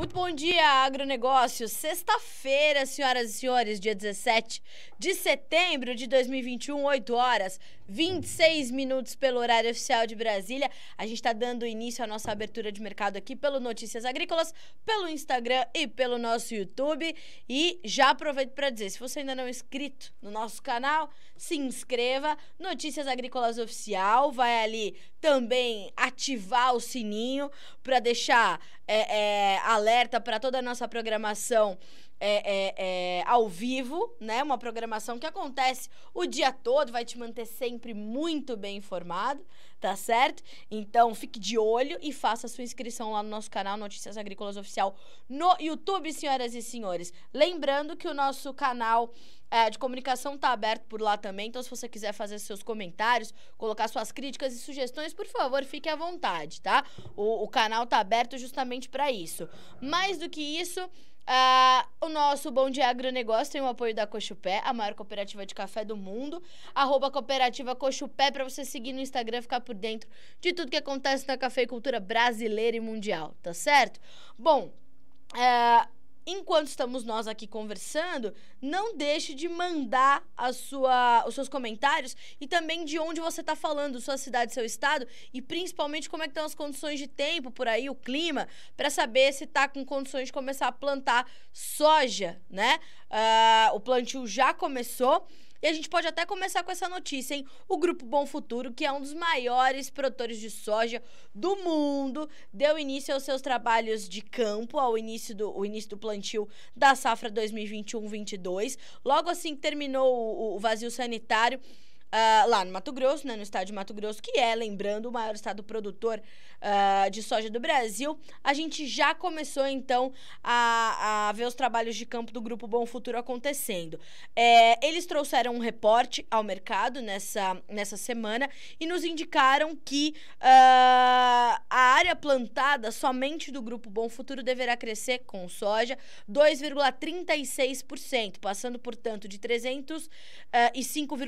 Muito bom dia, agronegócio. Sexta-feira, senhoras e senhores, dia 17 de setembro de 2021, 8 horas, 26 minutos pelo horário oficial de Brasília. A gente está dando início à nossa abertura de mercado aqui pelo Notícias Agrícolas, pelo Instagram e pelo nosso YouTube. E já aproveito para dizer, se você ainda não é inscrito no nosso canal, se inscreva. Notícias Agrícolas Oficial, vai ali também ativar o sininho para deixar é, é, alerta para toda a nossa programação é, é, é, ao vivo, né? Uma programação que acontece o dia todo, vai te manter sempre muito bem informado, tá certo? Então fique de olho e faça sua inscrição lá no nosso canal Notícias Agrícolas Oficial no YouTube, senhoras e senhores. Lembrando que o nosso canal é, de comunicação tá aberto por lá também, então se você quiser fazer seus comentários, colocar suas críticas e sugestões, por favor, fique à vontade, tá? O, o canal tá aberto justamente para isso. Mais do que isso, Uh, o nosso Bom Dia Agronegócio tem o apoio da Cochupé, a maior cooperativa de café do mundo. Arroba cooperativa Cochupé para você seguir no Instagram, ficar por dentro de tudo que acontece na cafeicultura brasileira e mundial, tá certo? Bom, uh, enquanto estamos nós aqui conversando, não deixe de mandar a sua, os seus comentários e também de onde você está falando, sua cidade, seu estado e principalmente como é que estão as condições de tempo por aí, o clima, para saber se está com condições de começar a plantar soja, né? Uh, o plantio já começou. E a gente pode até começar com essa notícia, hein? O Grupo Bom Futuro, que é um dos maiores produtores de soja do mundo, deu início aos seus trabalhos de campo, ao início do, o início do plantio da safra 2021-22. Logo assim que terminou o, o vazio sanitário, Uh, lá no Mato Grosso, né, no estado de Mato Grosso, que é, lembrando, o maior estado produtor uh, de soja do Brasil. A gente já começou, então, a, a ver os trabalhos de campo do Grupo Bom Futuro acontecendo. É, eles trouxeram um reporte ao mercado nessa, nessa semana e nos indicaram que uh, a área plantada somente do Grupo Bom Futuro deverá crescer com soja 2,36%, passando, portanto, de 305,75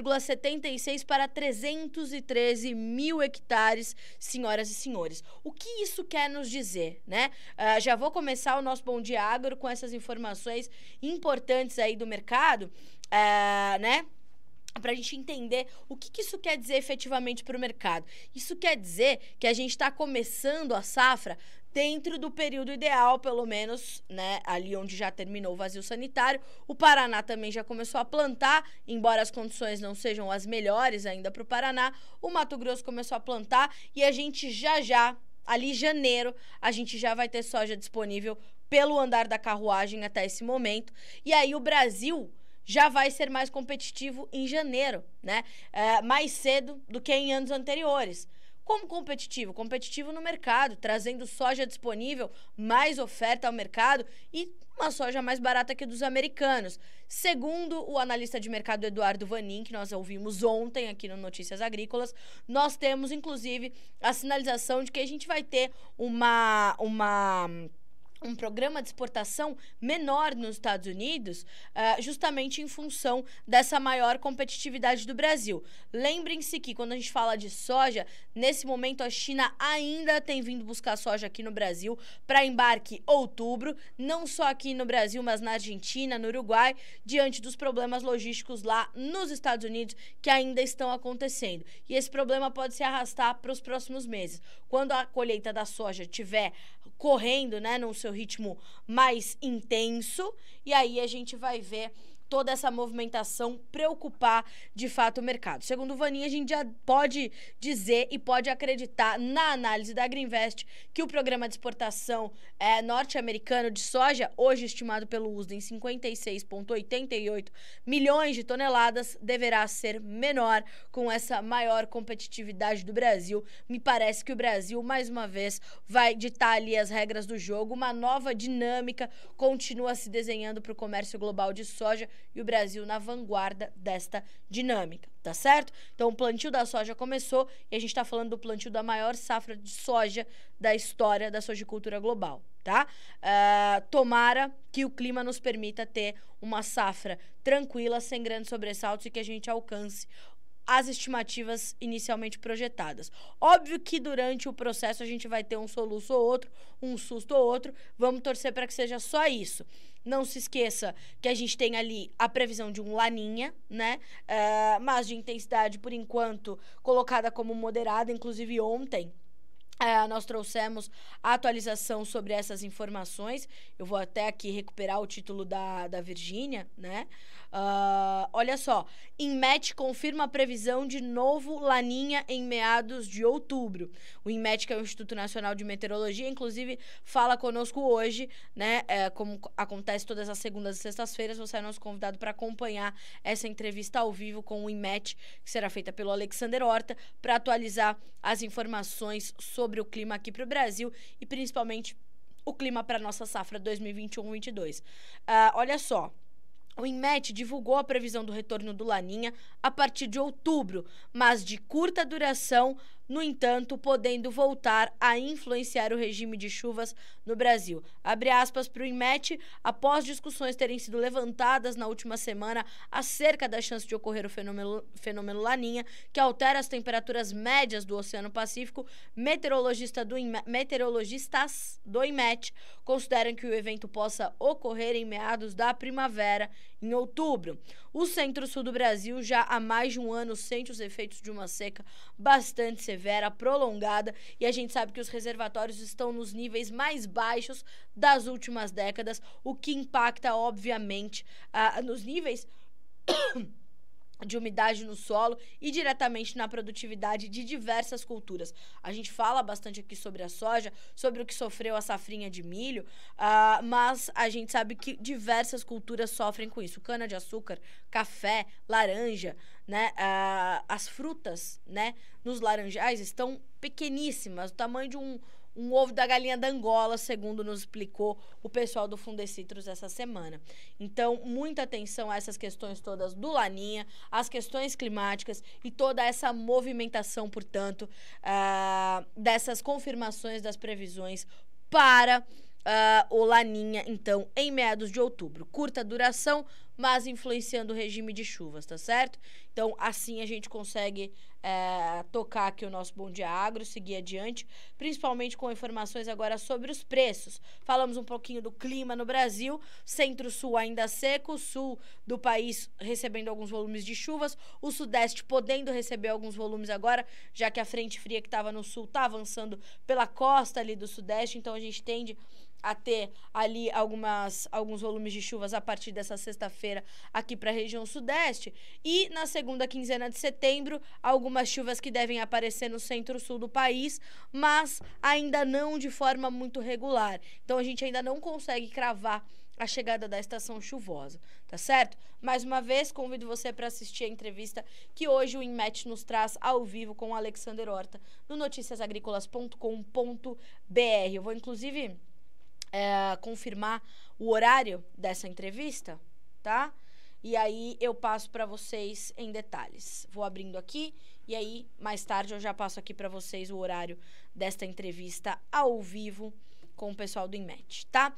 36 para 313 mil hectares, senhoras e senhores. O que isso quer nos dizer, né? Uh, já vou começar o nosso Bom Dia Agro com essas informações importantes aí do mercado, uh, né? para a gente entender o que, que, isso quer dizer efetivamente para o mercado. Isso quer dizer que a gente está começando a safra dentro do período ideal, pelo menos, né, ali onde já terminou o vazio sanitário. O Paraná também já começou a plantar, embora as condições não sejam as melhores ainda para o Paraná. O Mato Grosso começou a plantar e a gente já já, ali janeiro, a gente já vai ter soja disponível pelo andar da carruagem até esse momento. E aí o Brasil já vai ser mais competitivo em janeiro, né? É, mais cedo do que em anos anteriores. Como competitivo? Competitivo no mercado, trazendo soja disponível, mais oferta ao mercado e uma soja mais barata que dos americanos. Segundo o analista de mercado Eduardo Vanin, que nós ouvimos ontem aqui no Notícias Agrícolas, nós temos inclusive a sinalização de que a gente vai ter uma uma um programa de exportação menor nos Estados Unidos, uh, justamente em função dessa maior competitividade do Brasil. Lembrem-se que quando a gente fala de soja, nesse momento a China ainda tem vindo buscar soja aqui no Brasil para embarque outubro, não só aqui no Brasil, mas na Argentina, no Uruguai, diante dos problemas logísticos lá nos Estados Unidos que ainda estão acontecendo. E esse problema pode se arrastar para os próximos meses. Quando a colheita da soja tiver correndo, né, no seu ritmo mais intenso, e aí a gente vai ver toda essa movimentação preocupar de fato o mercado. Segundo o Vaninha, a gente já pode dizer e pode acreditar na análise da Greenvest que o programa de exportação é, norte-americano de soja, hoje estimado pelo USDA em 56,88 milhões de toneladas, deverá ser menor com essa maior competitividade do Brasil. Me parece que o Brasil, mais uma vez, vai ditar ali as regras do jogo, uma nova dinâmica continua se desenhando para o comércio global de soja e o Brasil na vanguarda desta dinâmica, tá certo? Então o plantio da soja começou e a gente está falando do plantio da maior safra de soja da história da sojicultura global, tá? Uh, tomara que o clima nos permita ter uma safra tranquila, sem grandes sobressaltos e que a gente alcance as estimativas inicialmente projetadas. Óbvio que durante o processo a gente vai ter um soluço ou outro, um susto ou outro. Vamos torcer para que seja só isso. Não se esqueça que a gente tem ali a previsão de um laninha, né? Uh, mas de intensidade, por enquanto, colocada como moderada. Inclusive, ontem é, nós trouxemos a atualização sobre essas informações. Eu vou até aqui recuperar o título da, da Virgínia, né? Uh, olha só, INMET confirma a previsão de novo Laninha em meados de outubro. O INMET, que é o Instituto Nacional de Meteorologia, inclusive fala conosco hoje, né? É, como acontece todas as segundas e sextas-feiras, você é nosso convidado para acompanhar essa entrevista ao vivo com o INMET, que será feita pelo Alexander Horta, para atualizar as informações sobre o clima aqui para o Brasil e principalmente o clima para nossa safra 2021-22. Uh, olha só. O INMET divulgou a previsão do retorno do Laninha a partir de outubro, mas de curta duração no entanto, podendo voltar a influenciar o regime de chuvas no Brasil. Abre aspas para o INMET, após discussões terem sido levantadas na última semana acerca da chance de ocorrer o fenômeno, fenômeno Laninha, que altera as temperaturas médias do Oceano Pacífico, meteorologista do meteorologistas do INMET consideram que o evento possa ocorrer em meados da primavera, em outubro. O centro-sul do Brasil já há mais de um ano sente os efeitos de uma seca bastante severa, prolongada, e a gente sabe que os reservatórios estão nos níveis mais baixos das últimas décadas, o que impacta, obviamente, uh, nos níveis. De umidade no solo e diretamente na produtividade de diversas culturas. A gente fala bastante aqui sobre a soja, sobre o que sofreu a safrinha de milho, uh, mas a gente sabe que diversas culturas sofrem com isso. Cana-de-açúcar, café, laranja, né? Uh, as frutas, né? Nos laranjais estão pequeníssimas, o tamanho de um um ovo da galinha da Angola, segundo nos explicou o pessoal do Fundecitrus essa semana. Então, muita atenção a essas questões todas do Laninha, as questões climáticas e toda essa movimentação, portanto, uh, dessas confirmações das previsões para uh, o Laninha, então, em meados de outubro. Curta duração, mas influenciando o regime de chuvas, tá certo? Então, assim a gente consegue é, tocar aqui o nosso Bom Dia Agro, seguir adiante, principalmente com informações agora sobre os preços. Falamos um pouquinho do clima no Brasil, centro-sul ainda seco, sul do país recebendo alguns volumes de chuvas, o sudeste podendo receber alguns volumes agora, já que a frente fria que estava no sul está avançando pela costa ali do sudeste, então a gente tende a ter ali algumas, alguns volumes de chuvas a partir dessa sexta-feira aqui para a região sudeste. E na segunda quinzena de setembro, algumas chuvas que devem aparecer no centro-sul do país, mas ainda não de forma muito regular. Então a gente ainda não consegue cravar a chegada da estação chuvosa, tá certo? Mais uma vez, convido você para assistir a entrevista que hoje o INMET nos traz ao vivo com o Alexander Horta no noticiasagricolas.com.br. Eu vou, inclusive é, confirmar o horário dessa entrevista, tá? E aí eu passo para vocês em detalhes. Vou abrindo aqui e aí mais tarde eu já passo aqui para vocês o horário desta entrevista ao vivo com o pessoal do INMET, tá?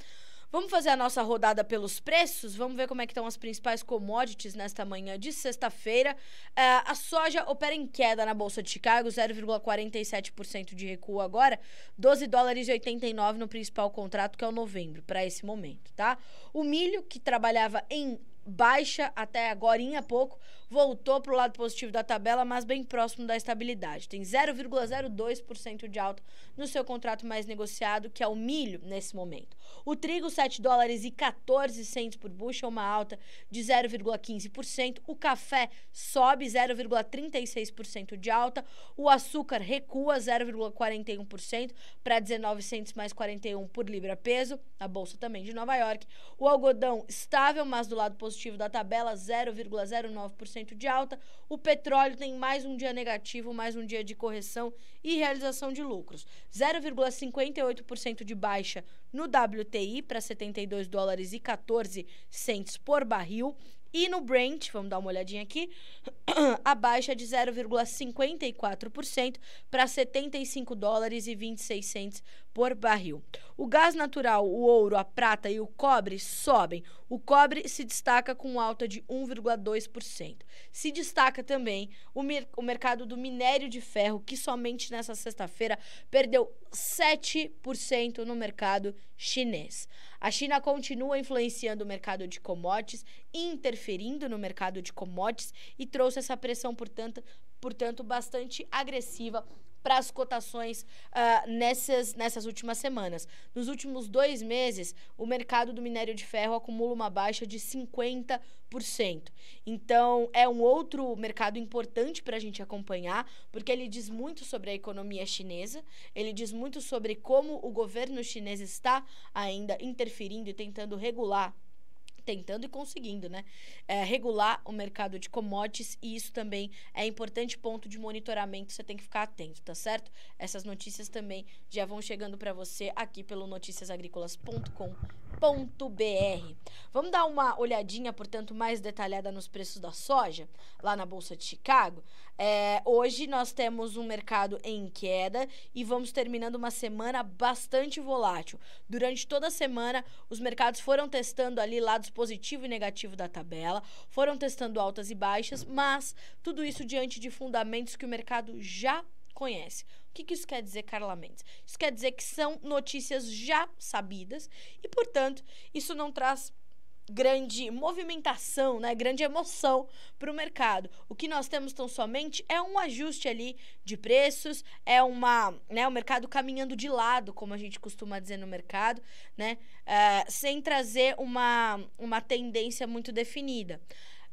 Vamos fazer a nossa rodada pelos preços? Vamos ver como é que estão as principais commodities nesta manhã de sexta-feira. Uh, a soja opera em queda na Bolsa de Chicago, 0,47% de recuo agora, 12 dólares e 89 no principal contrato, que é o novembro, para esse momento, tá? O milho, que trabalhava em baixa até agora há pouco, voltou para o lado positivo da tabela, mas bem próximo da estabilidade. Tem 0,02% de alta no seu contrato mais negociado, que é o milho nesse momento. O trigo, 7 dólares e 14 centos por bushel, uma alta de 0,15%. O café sobe 0,36% de alta. O açúcar recua 0,41% para 19 centos mais 41 por libra peso, a bolsa também de Nova York. O algodão estável, mas do lado positivo da tabela, 0,09% de alta, o petróleo tem mais um dia negativo, mais um dia de correção e realização de lucros. 0,58% de baixa no WTI para 72 dólares e 14 centes por barril. E no Brent, vamos dar uma olhadinha aqui, a baixa é de 0,54% para 75 dólares e 26 centes por barril. O gás natural, o ouro, a prata e o cobre sobem. O cobre se destaca com alta de 1,2%. Se destaca também o, o mercado do minério de ferro, que somente nessa sexta-feira perdeu 7% no mercado chinês. A China continua influenciando o mercado de commodities, interferindo no mercado de commodities e trouxe essa pressão, portanto, portanto bastante agressiva para as cotações uh, nessas, nessas últimas semanas. Nos últimos dois meses, o mercado do minério de ferro acumula uma baixa de 50%. Então, é um outro mercado importante para a gente acompanhar, porque ele diz muito sobre a economia chinesa, ele diz muito sobre como o governo chinês está ainda interferindo e tentando regular tentando e conseguindo, né? É, regular o mercado de commodities e isso também é importante ponto de monitoramento, você tem que ficar atento, tá certo? Essas notícias também já vão chegando para você aqui pelo noticiasagricolas.com.br. Vamos dar uma olhadinha, portanto, mais detalhada nos preços da soja lá na Bolsa de Chicago. É, hoje nós temos um mercado em queda e vamos terminando uma semana bastante volátil. Durante toda a semana, os mercados foram testando ali lados positivo e negativo da tabela, foram testando altas e baixas, mas tudo isso diante de fundamentos que o mercado já conhece. O que, que, isso quer dizer, Carla Mendes? Isso quer dizer que são notícias já sabidas e, portanto, isso não traz grande movimentação, né, grande emoção para o mercado. O que nós temos tão somente é um ajuste ali de preços, é uma, né, o mercado caminhando de lado, como a gente costuma dizer no mercado, né, uh, sem trazer uma, uma tendência muito definida.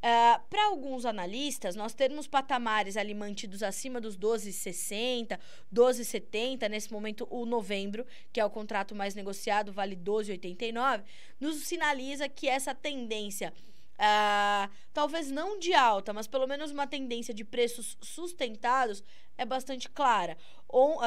Uh, ah, Para alguns analistas, nós termos patamares ali mantidos acima dos 12,60, 12,70, nesse momento o novembro, que é o contrato mais negociado, vale 12,89, nos sinaliza que essa tendência Uh, talvez não de alta, mas pelo menos uma tendência de preços sustentados é bastante clara. On, uh,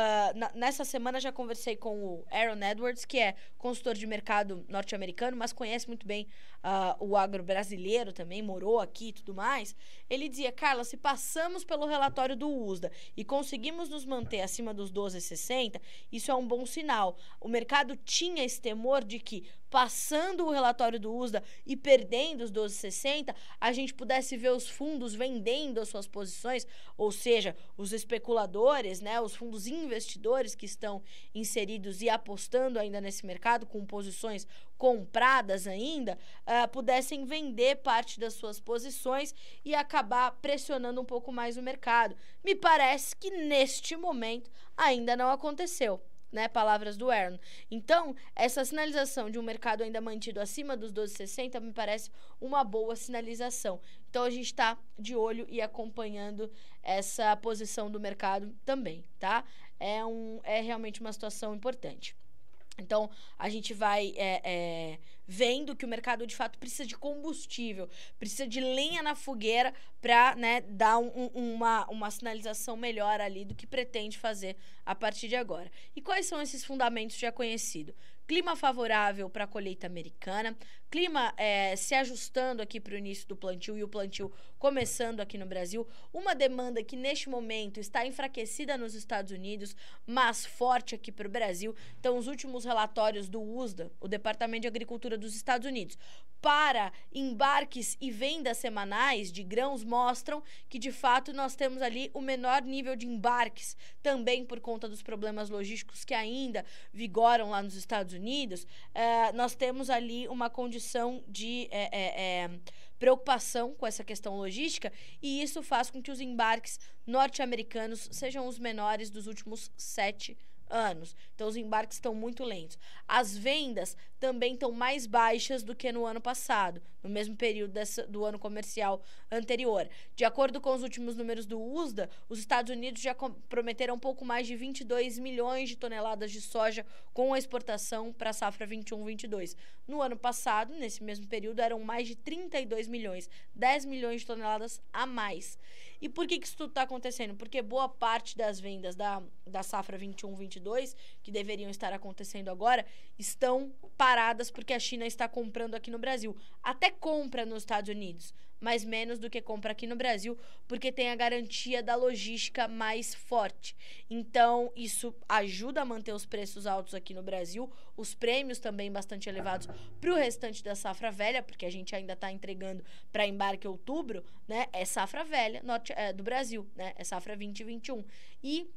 nessa semana já conversei com o Aaron Edwards, que é consultor de mercado norte-americano, mas conhece muito bem uh, o agro brasileiro também, morou aqui e tudo mais. Ele dizia, Carla, se passamos pelo relatório do USDA e conseguimos nos manter acima dos 12,60, isso é um bom sinal. O mercado tinha esse temor de que passando o relatório do USDA e perdendo os 12,60, a gente pudesse ver os fundos vendendo as suas posições, ou seja, os especuladores, né, os fundos investidores que estão inseridos e apostando ainda nesse mercado com posições compradas ainda, uh, pudessem vender parte das suas posições e acabar pressionando um pouco mais o mercado. Me parece que neste momento ainda não aconteceu né? Palavras do Aaron. Então, essa sinalização de um mercado ainda mantido acima dos 12,60 me parece uma boa sinalização. Então, a gente está de olho e acompanhando essa posição do mercado também, tá? É, um, é realmente uma situação importante. Então, a gente vai é, é, vendo que o mercado de fato precisa de combustível, precisa de lenha na fogueira para né, dar um, um, uma, uma sinalização melhor ali do que pretende fazer a partir de agora. E quais são esses fundamentos já conhecidos? Clima favorável para a colheita americana, clima é, se ajustando aqui para o início do plantio e o plantio começando aqui no Brasil, uma demanda que neste momento está enfraquecida nos Estados Unidos, mas forte aqui para o Brasil. Então, os últimos relatórios do USDA, o Departamento de Agricultura dos Estados Unidos, para embarques e vendas semanais de grãos mostram que de fato nós temos ali o menor nível de embarques, também por conta dos problemas logísticos que ainda vigoram lá nos Estados Unidos. Uh, nós temos ali uma condição de é, é, é, preocupação com essa questão logística e isso faz com que os embarques norte-americanos sejam os menores dos últimos sete anos. Então os embarques estão muito lentos. As vendas também estão mais baixas do que no ano passado, no mesmo período dessa, do ano comercial anterior. De acordo com os últimos números do USDA, os Estados Unidos já prometeram um pouco mais de 22 milhões de toneladas de soja com a exportação para a safra 21-22. No ano passado, nesse mesmo período, eram mais de 32 milhões, 10 milhões de toneladas a mais. E por que, que isso tudo está acontecendo? Porque boa parte das vendas da, da safra 21-22, que deveriam estar acontecendo agora, estão paradas porque a China está comprando aqui no Brasil. Até compra nos Estados Unidos, mas menos do que compra aqui no Brasil, porque tem a garantia da logística mais forte. Então, isso ajuda a manter os preços altos aqui no Brasil, os prêmios também bastante elevados para o restante da safra velha, porque a gente ainda está entregando para embarque outubro, né? É safra velha norte, é, do Brasil, né? É safra 2021. E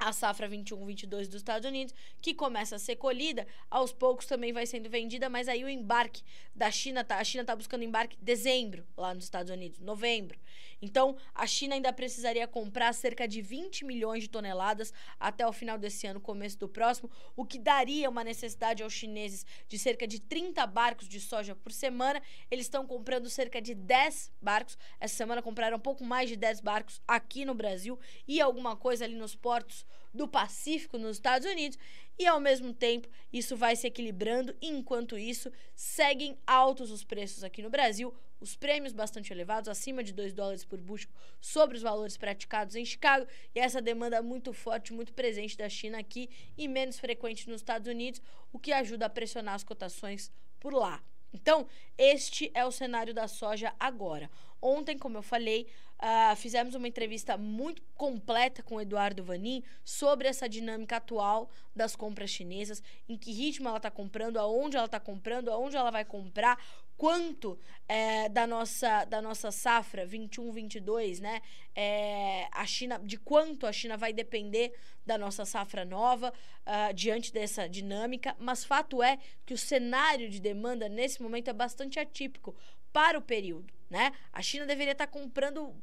a safra 21-22 dos Estados Unidos, que começa a ser colhida, aos poucos também vai sendo vendida, mas aí o embarque da China, tá, a China está buscando embarque dezembro lá nos Estados Unidos, novembro. Então, a China ainda precisaria comprar cerca de 20 milhões de toneladas até o final desse ano, começo do próximo, o que daria uma necessidade aos chineses de cerca de 30 barcos de soja por semana. Eles estão comprando cerca de 10 barcos. Essa semana compraram um pouco mais de 10 barcos aqui no Brasil e alguma coisa ali nos portos do Pacífico nos Estados Unidos e ao mesmo tempo isso vai se equilibrando. Enquanto isso, seguem altos os preços aqui no Brasil, os prêmios bastante elevados, acima de 2 dólares por bushel sobre os valores praticados em Chicago, e essa demanda muito forte, muito presente da China aqui e menos frequente nos Estados Unidos, o que ajuda a pressionar as cotações por lá. Então, este é o cenário da soja agora. Ontem, como eu falei, uh, fizemos uma entrevista muito completa com o Eduardo Vanin sobre essa dinâmica atual das compras chinesas, em que ritmo ela está comprando, aonde ela está comprando, aonde ela vai comprar, quanto é, da, nossa, da nossa safra 21, 22, né? É, a China, de quanto a China vai depender da nossa safra nova uh, diante dessa dinâmica. Mas fato é que o cenário de demanda nesse momento é bastante atípico para o período, né? A China deveria estar comprando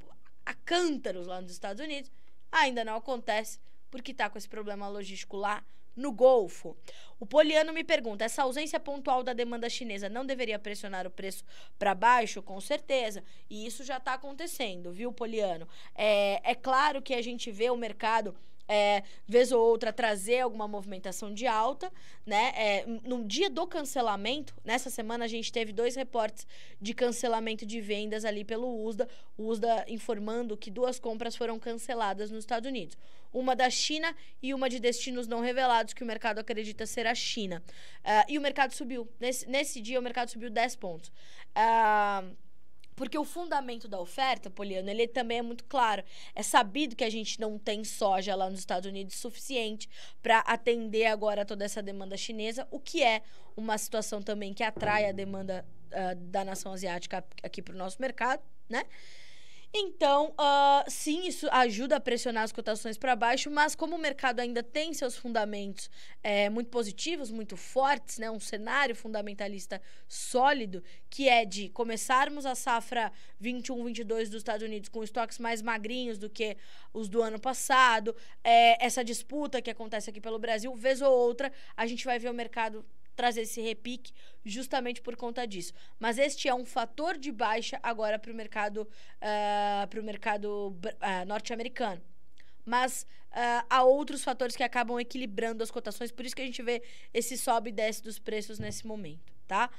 a cântaros lá nos Estados Unidos. Ainda não acontece porque está com esse problema logístico lá no Golfo. O Poliano me pergunta: essa ausência pontual da demanda chinesa não deveria pressionar o preço para baixo? Com certeza. E isso já está acontecendo, viu, Poliano? É, é claro que a gente vê o mercado é, vez ou outra, trazer alguma movimentação de alta, né? É, no dia do cancelamento, nessa semana a gente teve dois reportes de cancelamento de vendas ali pelo USDA, o USDA informando que duas compras foram canceladas nos Estados Unidos. Uma da China e uma de destinos não revelados, que o mercado acredita ser a China. Uh, e o mercado subiu. Nesse, nesse dia, o mercado subiu 10 pontos. Uh, porque o fundamento da oferta, Poliano, ele também é muito claro. É sabido que a gente não tem soja lá nos Estados Unidos suficiente para atender agora toda essa demanda chinesa, o que é uma situação também que atrai a demanda uh, da nação asiática aqui para o nosso mercado, né? Então, uh, sim, isso ajuda a pressionar as cotações para baixo, mas como o mercado ainda tem seus fundamentos é, muito positivos, muito fortes, né, um cenário fundamentalista sólido, que é de começarmos a safra 21-22 dos Estados Unidos com estoques mais magrinhos do que os do ano passado, é, essa disputa que acontece aqui pelo Brasil, vez ou outra, a gente vai ver o mercado trazer esse repique justamente por conta disso. Mas este é um fator de baixa agora para o mercado, uh, mercado uh, norte-americano. Mas uh, há outros fatores que acabam equilibrando as cotações, por isso que a gente vê esse sobe e desce dos preços nesse momento, tá?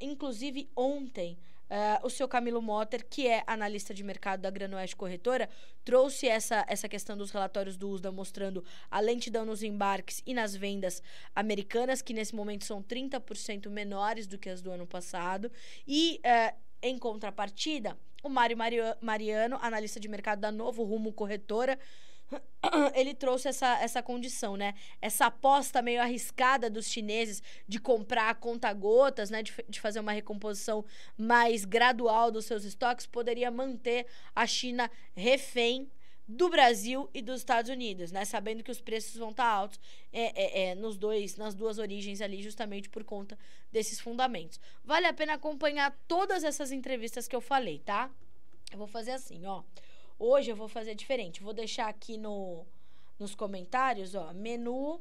inclusive, ontem Uh, o seu Camilo Motter, que é analista de mercado da Granoeste Corretora, trouxe essa, essa questão dos relatórios do USDA mostrando a lentidão nos embarques e nas vendas americanas, que nesse momento são 30% menores do que as do ano passado. E, uh, em contrapartida, o Mário Mariano, analista de mercado da Novo Rumo Corretora, ele trouxe essa, essa condição, né? Essa aposta meio arriscada dos chineses de comprar a conta-gotas, né? De, de fazer uma recomposição mais gradual dos seus estoques, poderia manter a China refém do Brasil e dos Estados Unidos, né? Sabendo que os preços vão estar tá altos é, é, é, nos dois, nas duas origens ali, justamente por conta desses fundamentos. Vale a pena acompanhar todas essas entrevistas que eu falei, tá? Eu vou fazer assim, ó. Hoje eu vou fazer diferente. Vou deixar aqui no, nos comentários, ó, menu,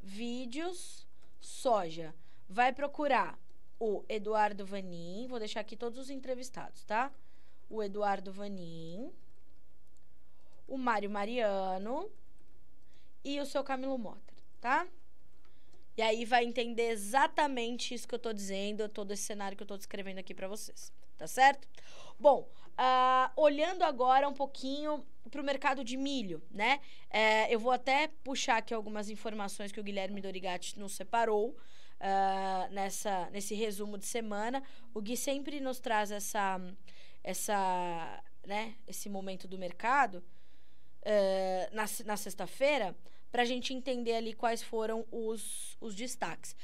vídeos, soja. Vai procurar o Eduardo Vanin. Vou deixar aqui todos os entrevistados, tá? O Eduardo Vanin, o Mário Mariano e o seu Camilo Mota, tá? E aí vai entender exatamente isso que eu tô dizendo, todo esse cenário que eu tô descrevendo aqui para vocês, tá certo? Bom, Uh, olhando agora um pouquinho para o mercado de milho, né? É, eu vou até puxar aqui algumas informações que o Guilherme Dorigatti nos separou. uh, nessa, nesse resumo de semana. O Gui sempre nos traz essa, essa, né, esse momento do mercado uh, na, na sexta-feira para a gente entender ali quais foram os, os destaques.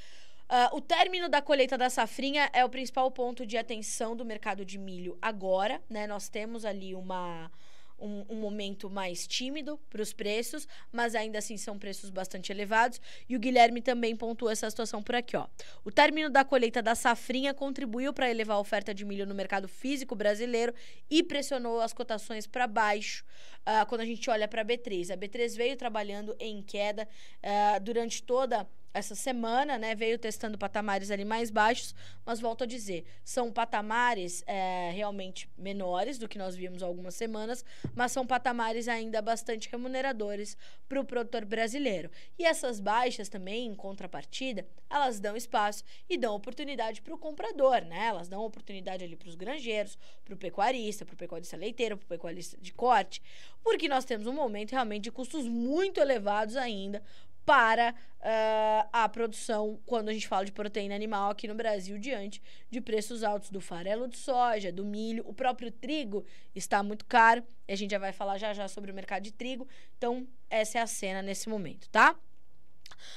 Uh, o término da colheita da safrinha é o principal ponto de atenção do mercado de milho agora, né? Nós temos ali uma, um, um momento mais tímido para os preços, mas ainda assim são preços bastante elevados. E o Guilherme também pontuou essa situação por aqui, ó. O término da colheita da safrinha contribuiu para elevar a oferta de milho no mercado físico brasileiro e pressionou as cotações para baixo uh, quando a gente olha para a B3. A B3 veio trabalhando em queda uh, durante toda essa semana, né, veio testando patamares ali mais baixos, mas volto a dizer, são patamares é, realmente menores do que nós vimos há algumas semanas, mas são patamares ainda bastante remuneradores para o produtor brasileiro. E essas baixas também, em contrapartida, elas dão espaço e dão oportunidade para o comprador, né? Elas dão oportunidade ali para os granjeiros, para o pecuarista, para o pecuarista leiteiro, para o pecuarista de corte, porque nós temos um momento realmente de custos muito elevados ainda para uh, a produção, quando a gente fala de proteína animal aqui no Brasil, diante de preços altos do farelo de soja, do milho, o próprio trigo está muito caro. E a gente já vai falar já já sobre o mercado de trigo. Então, essa é a cena nesse momento, tá?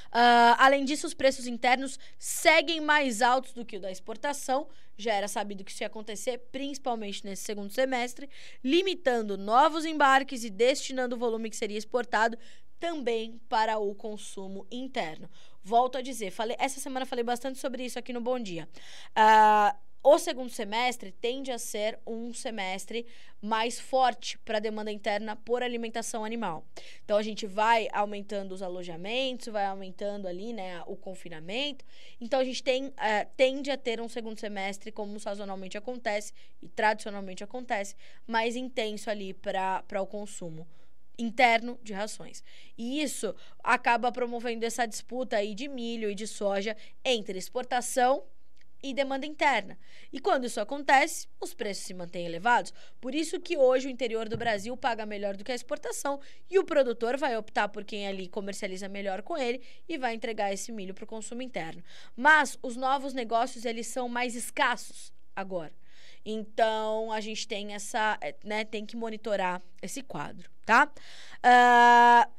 Uh, além disso, os preços internos seguem mais altos do que o da exportação. Já era sabido que isso ia acontecer, principalmente nesse segundo semestre, limitando novos embarques e destinando o volume que seria exportado também para o consumo interno. Volto a dizer, falei, essa semana falei bastante sobre isso aqui no Bom Dia. Uh, o segundo semestre tende a ser um semestre mais forte para a demanda interna por alimentação animal. Então a gente vai aumentando os alojamentos, vai aumentando ali, né, o confinamento. Então a gente tem, uh, tende a ter um segundo semestre, como sazonalmente acontece e tradicionalmente acontece, mais intenso ali para o consumo interno de rações. E isso acaba promovendo essa disputa aí de milho e de soja entre exportação e demanda interna. E quando isso acontece, os preços se mantêm elevados. Por isso que hoje o interior do Brasil paga melhor do que a exportação e o produtor vai optar por quem ali comercializa melhor com ele e vai entregar esse milho para o consumo interno. Mas os novos negócios eles são mais escassos agora. Então, a gente tem essa, eh, né, tem que monitorar esse quadro, tá? Uh,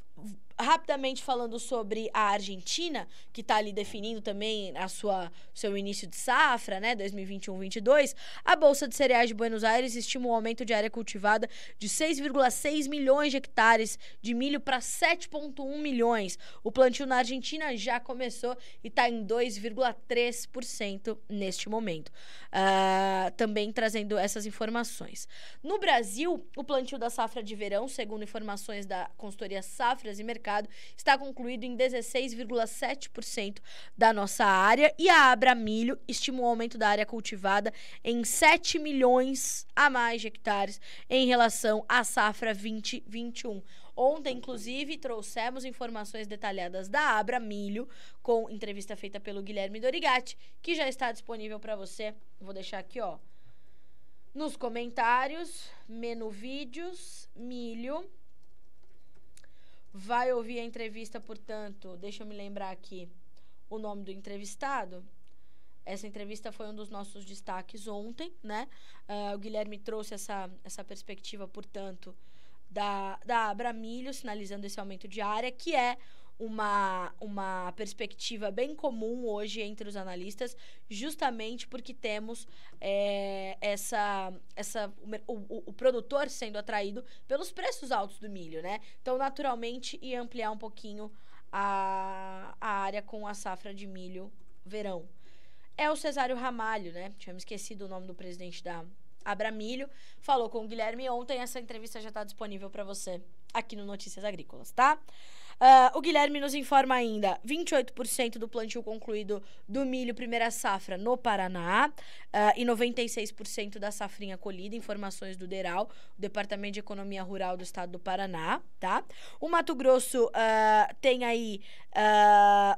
rapidamente falando sobre a Argentina, que está ali definindo também a sua seu início de safra, né, 2021-22, a Bolsa de Cereais de Buenos Aires estima um aumento de área cultivada de 6,6 milhões de hectares de milho para 7,1 milhões. O plantio na Argentina já começou e está em 2,3% neste momento. Uh, também trazendo essas informações. No Brasil, o plantio da safra de verão, segundo informações da consultoria Safras e Mercados, mercado está concluído em 16,7% da nossa área e a Abra Milho estima um aumento da área cultivada em 7 milhões a mais de hectares em relação à safra 2021. Ontem, inclusive, trouxemos informações detalhadas da Abra Milho, com entrevista feita pelo Guilherme Dorigatti, que já está disponível para você. Vou deixar aqui, ó, nos comentários, menu vídeos, milho vai ouvir a entrevista, portanto, deixa eu me lembrar aqui o nome do entrevistado. Essa entrevista foi um dos nossos destaques ontem, né? Uh, o Guilherme trouxe essa, essa perspectiva, portanto, da, da Abramilho, sinalizando esse aumento de área, que é uma, uma perspectiva bem comum hoje entre os analistas, justamente porque temos é, essa, essa o, o, o, produtor sendo atraído pelos preços altos do milho, né? Então, naturalmente, ia ampliar um pouquinho a, a área com a safra de milho verão. É o Cesário Ramalho, né? Tinha me esquecido o nome do presidente da Abramilho. Falou com o Guilherme ontem. Essa entrevista já está disponível para você aqui no Notícias Agrícolas, tá? Uh, o Guilherme nos informa ainda: 28% do plantio concluído do milho primeira safra no Paraná uh, e 96% da safrinha colhida. Informações do DERAL, o Departamento de Economia Rural do Estado do Paraná, tá? O Mato Grosso uh, tem aí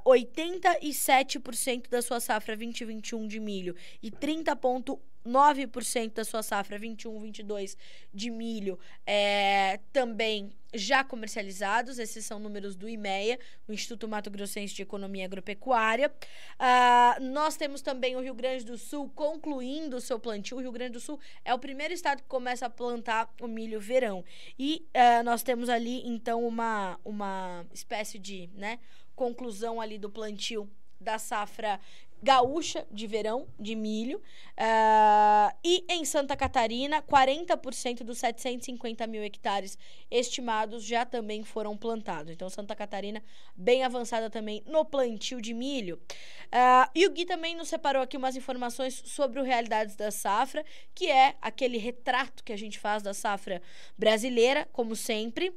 87% da sua safra 2021 de milho e 30,1% 9% da sua safra 21, 22 de milho é, também já comercializados. Esses são números do IMEA, o Instituto Mato Grossense de Economia Agropecuária. Uh, nós temos também o Rio Grande do Sul concluindo o seu plantio. O Rio Grande do Sul é o primeiro estado que começa a plantar o milho verão. E uh, nós temos ali, então, uma, uma espécie de né, conclusão ali do plantio da safra gaúcha de verão de milho. Uh, e em Santa Catarina, 40% dos 750 mil hectares estimados já também foram plantados. Então, Santa Catarina bem avançada também no plantio de milho. Uh, e o Gui também nos separou aqui umas informações sobre o Realidades da Safra, que é aquele retrato que a gente faz da safra brasileira, como sempre.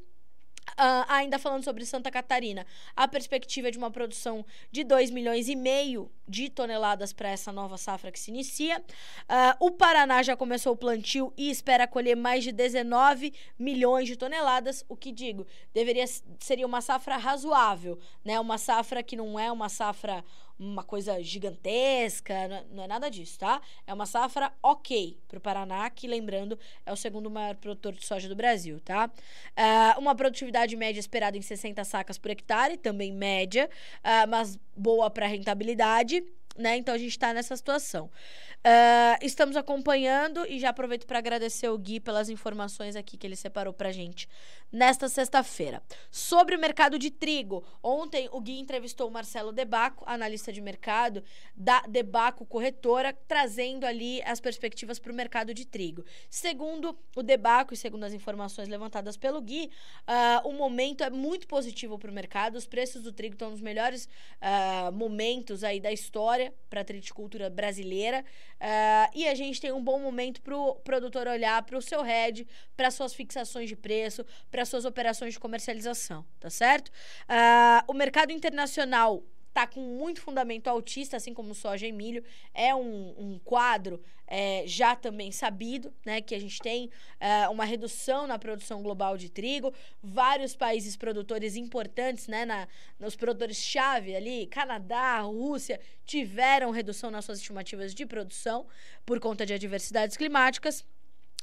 Uh, ainda falando sobre Santa Catarina, a perspectiva é de uma produção de 2 milhões e meio de toneladas para essa nova safra que se inicia. Uh, o Paraná já começou o plantio e espera colher mais de 19 milhões de toneladas, o que digo, deveria seria uma safra razoável, né? Uma safra que não é uma safra uma coisa gigantesca, não é nada disso, tá? É uma safra ok para o Paraná, que, lembrando, é o segundo maior produtor de soja do Brasil, tá? Uh, uma produtividade média esperada em 60 sacas por hectare, também média, uh, mas boa para rentabilidade né? Então a gente está nessa situação. Uh, estamos acompanhando e já aproveito para agradecer o Gui pelas informações aqui que ele separou para gente nesta sexta-feira. Sobre o mercado de trigo, ontem o Gui entrevistou o Marcelo Debaco, analista de mercado da Debaco Corretora, trazendo ali as perspectivas para o mercado de trigo. Segundo o Debaco e segundo as informações levantadas pelo Gui, uh, o momento é muito positivo para o mercado. Os preços do trigo estão nos melhores uh, momentos aí da história para a triticultura brasileira. Uh, e a gente tem um bom momento para o produtor olhar para o seu head, para suas fixações de preço, para suas operações de comercialização, tá certo? Uh, o mercado internacional está com muito fundamento autista, assim como soja e milho. É um, um quadro é, já também sabido, né? Que a gente tem é, uma redução na produção global de trigo. Vários países produtores importantes, né? Na, nos produtores-chave ali, Canadá, Rússia, tiveram redução nas suas estimativas de produção por conta de adversidades climáticas.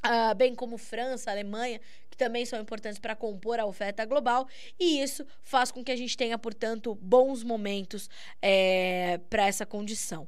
Uh, bem como França, Alemanha, que também são importantes para compor a oferta global, e isso faz com que a gente tenha, portanto, bons momentos é, eh, para essa condição.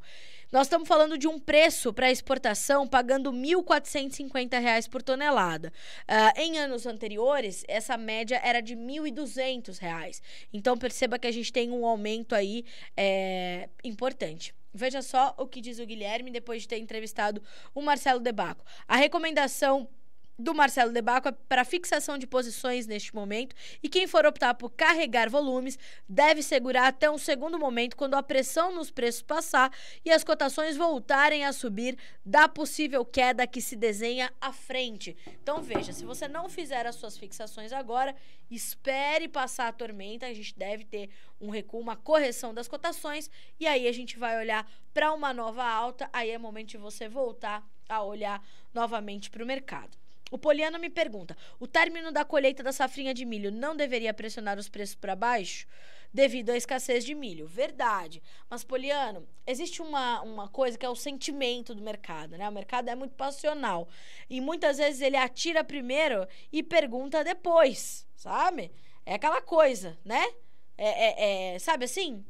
Nós estamos falando de um preço para exportação pagando R$ 1.450 por tonelada. Uh, em anos anteriores, essa média era de R$ 1.200. Então, perceba que a gente tem um aumento aí é, importante. Veja só o que diz o Guilherme depois de ter entrevistado o Marcelo Debaco. A recomendação do Marcelo Debaco é para fixação de posições neste momento e quem for optar por carregar volumes deve segurar até um segundo momento quando a pressão nos preços passar e as cotações voltarem a subir da possível queda que se desenha à frente. Então veja, se você não fizer as suas fixações agora, espere passar a tormenta, a gente deve ter um recuo, uma correção das cotações e aí a gente vai olhar para uma nova alta, aí é momento de você voltar a olhar novamente para o mercado. O Poliano me pergunta: o término da colheita da safrinha de milho não deveria pressionar os preços para baixo devido à escassez de milho? Verdade. Mas, Poliano, existe uma, uma coisa que é o sentimento do mercado, né? O mercado é muito passional. E muitas vezes ele atira primeiro e pergunta depois, sabe? É aquela coisa, né? É, é, é sabe assim?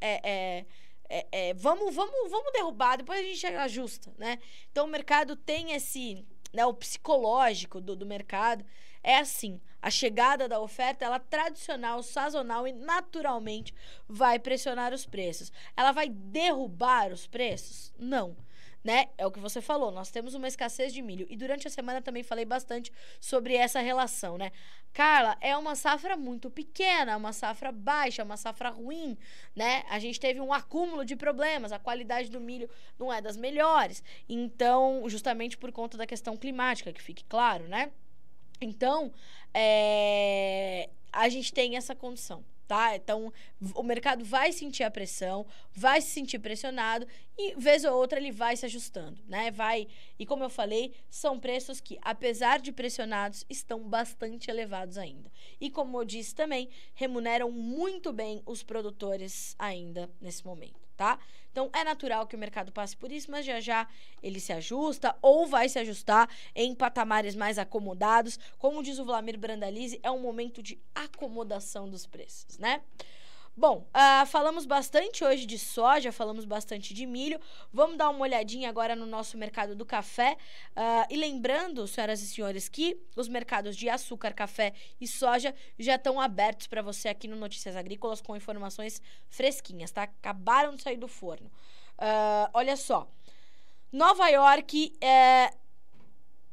É, é, é, é, vamos, vamos, vamos derrubar, depois a gente ajusta, né? Então o mercado tem esse né, o psicológico do, do mercado é assim. A chegada da oferta, ela tradicional, sazonal e naturalmente vai pressionar os preços. Ela vai derrubar os preços? Não né? É o que você falou, nós temos uma escassez de milho. E durante a semana também falei bastante sobre essa relação, né? Carla, é uma safra muito pequena, uma safra baixa, uma safra ruim, né? A gente teve um acúmulo de problemas, a qualidade do milho não é das melhores. Então, justamente por conta da questão climática, que fique claro, né? Então, é... a gente tem essa condição tá? Então, o mercado vai sentir a pressão, vai se sentir pressionado e vez ou outra ele vai se ajustando, né? Vai. E como eu falei, são preços que, apesar de pressionados, estão bastante elevados ainda. E como eu disse também, remuneram muito bem os produtores ainda nesse momento. Tá? Então é natural que o mercado passe por isso, mas já já ele se ajusta ou vai se ajustar em patamares mais acomodados. Como diz o Vlamir Brandalize, é um momento de acomodação dos preços, né? Bom, uh, falamos bastante hoje de soja, falamos bastante de milho. Vamos dar uma olhadinha agora no nosso mercado do café. Uh, e lembrando, senhoras e senhores, que os mercados de açúcar, café e soja já estão abertos para você aqui no Notícias Agrícolas com informações fresquinhas, tá? Acabaram de sair do forno. Uh, olha só. Nova York é,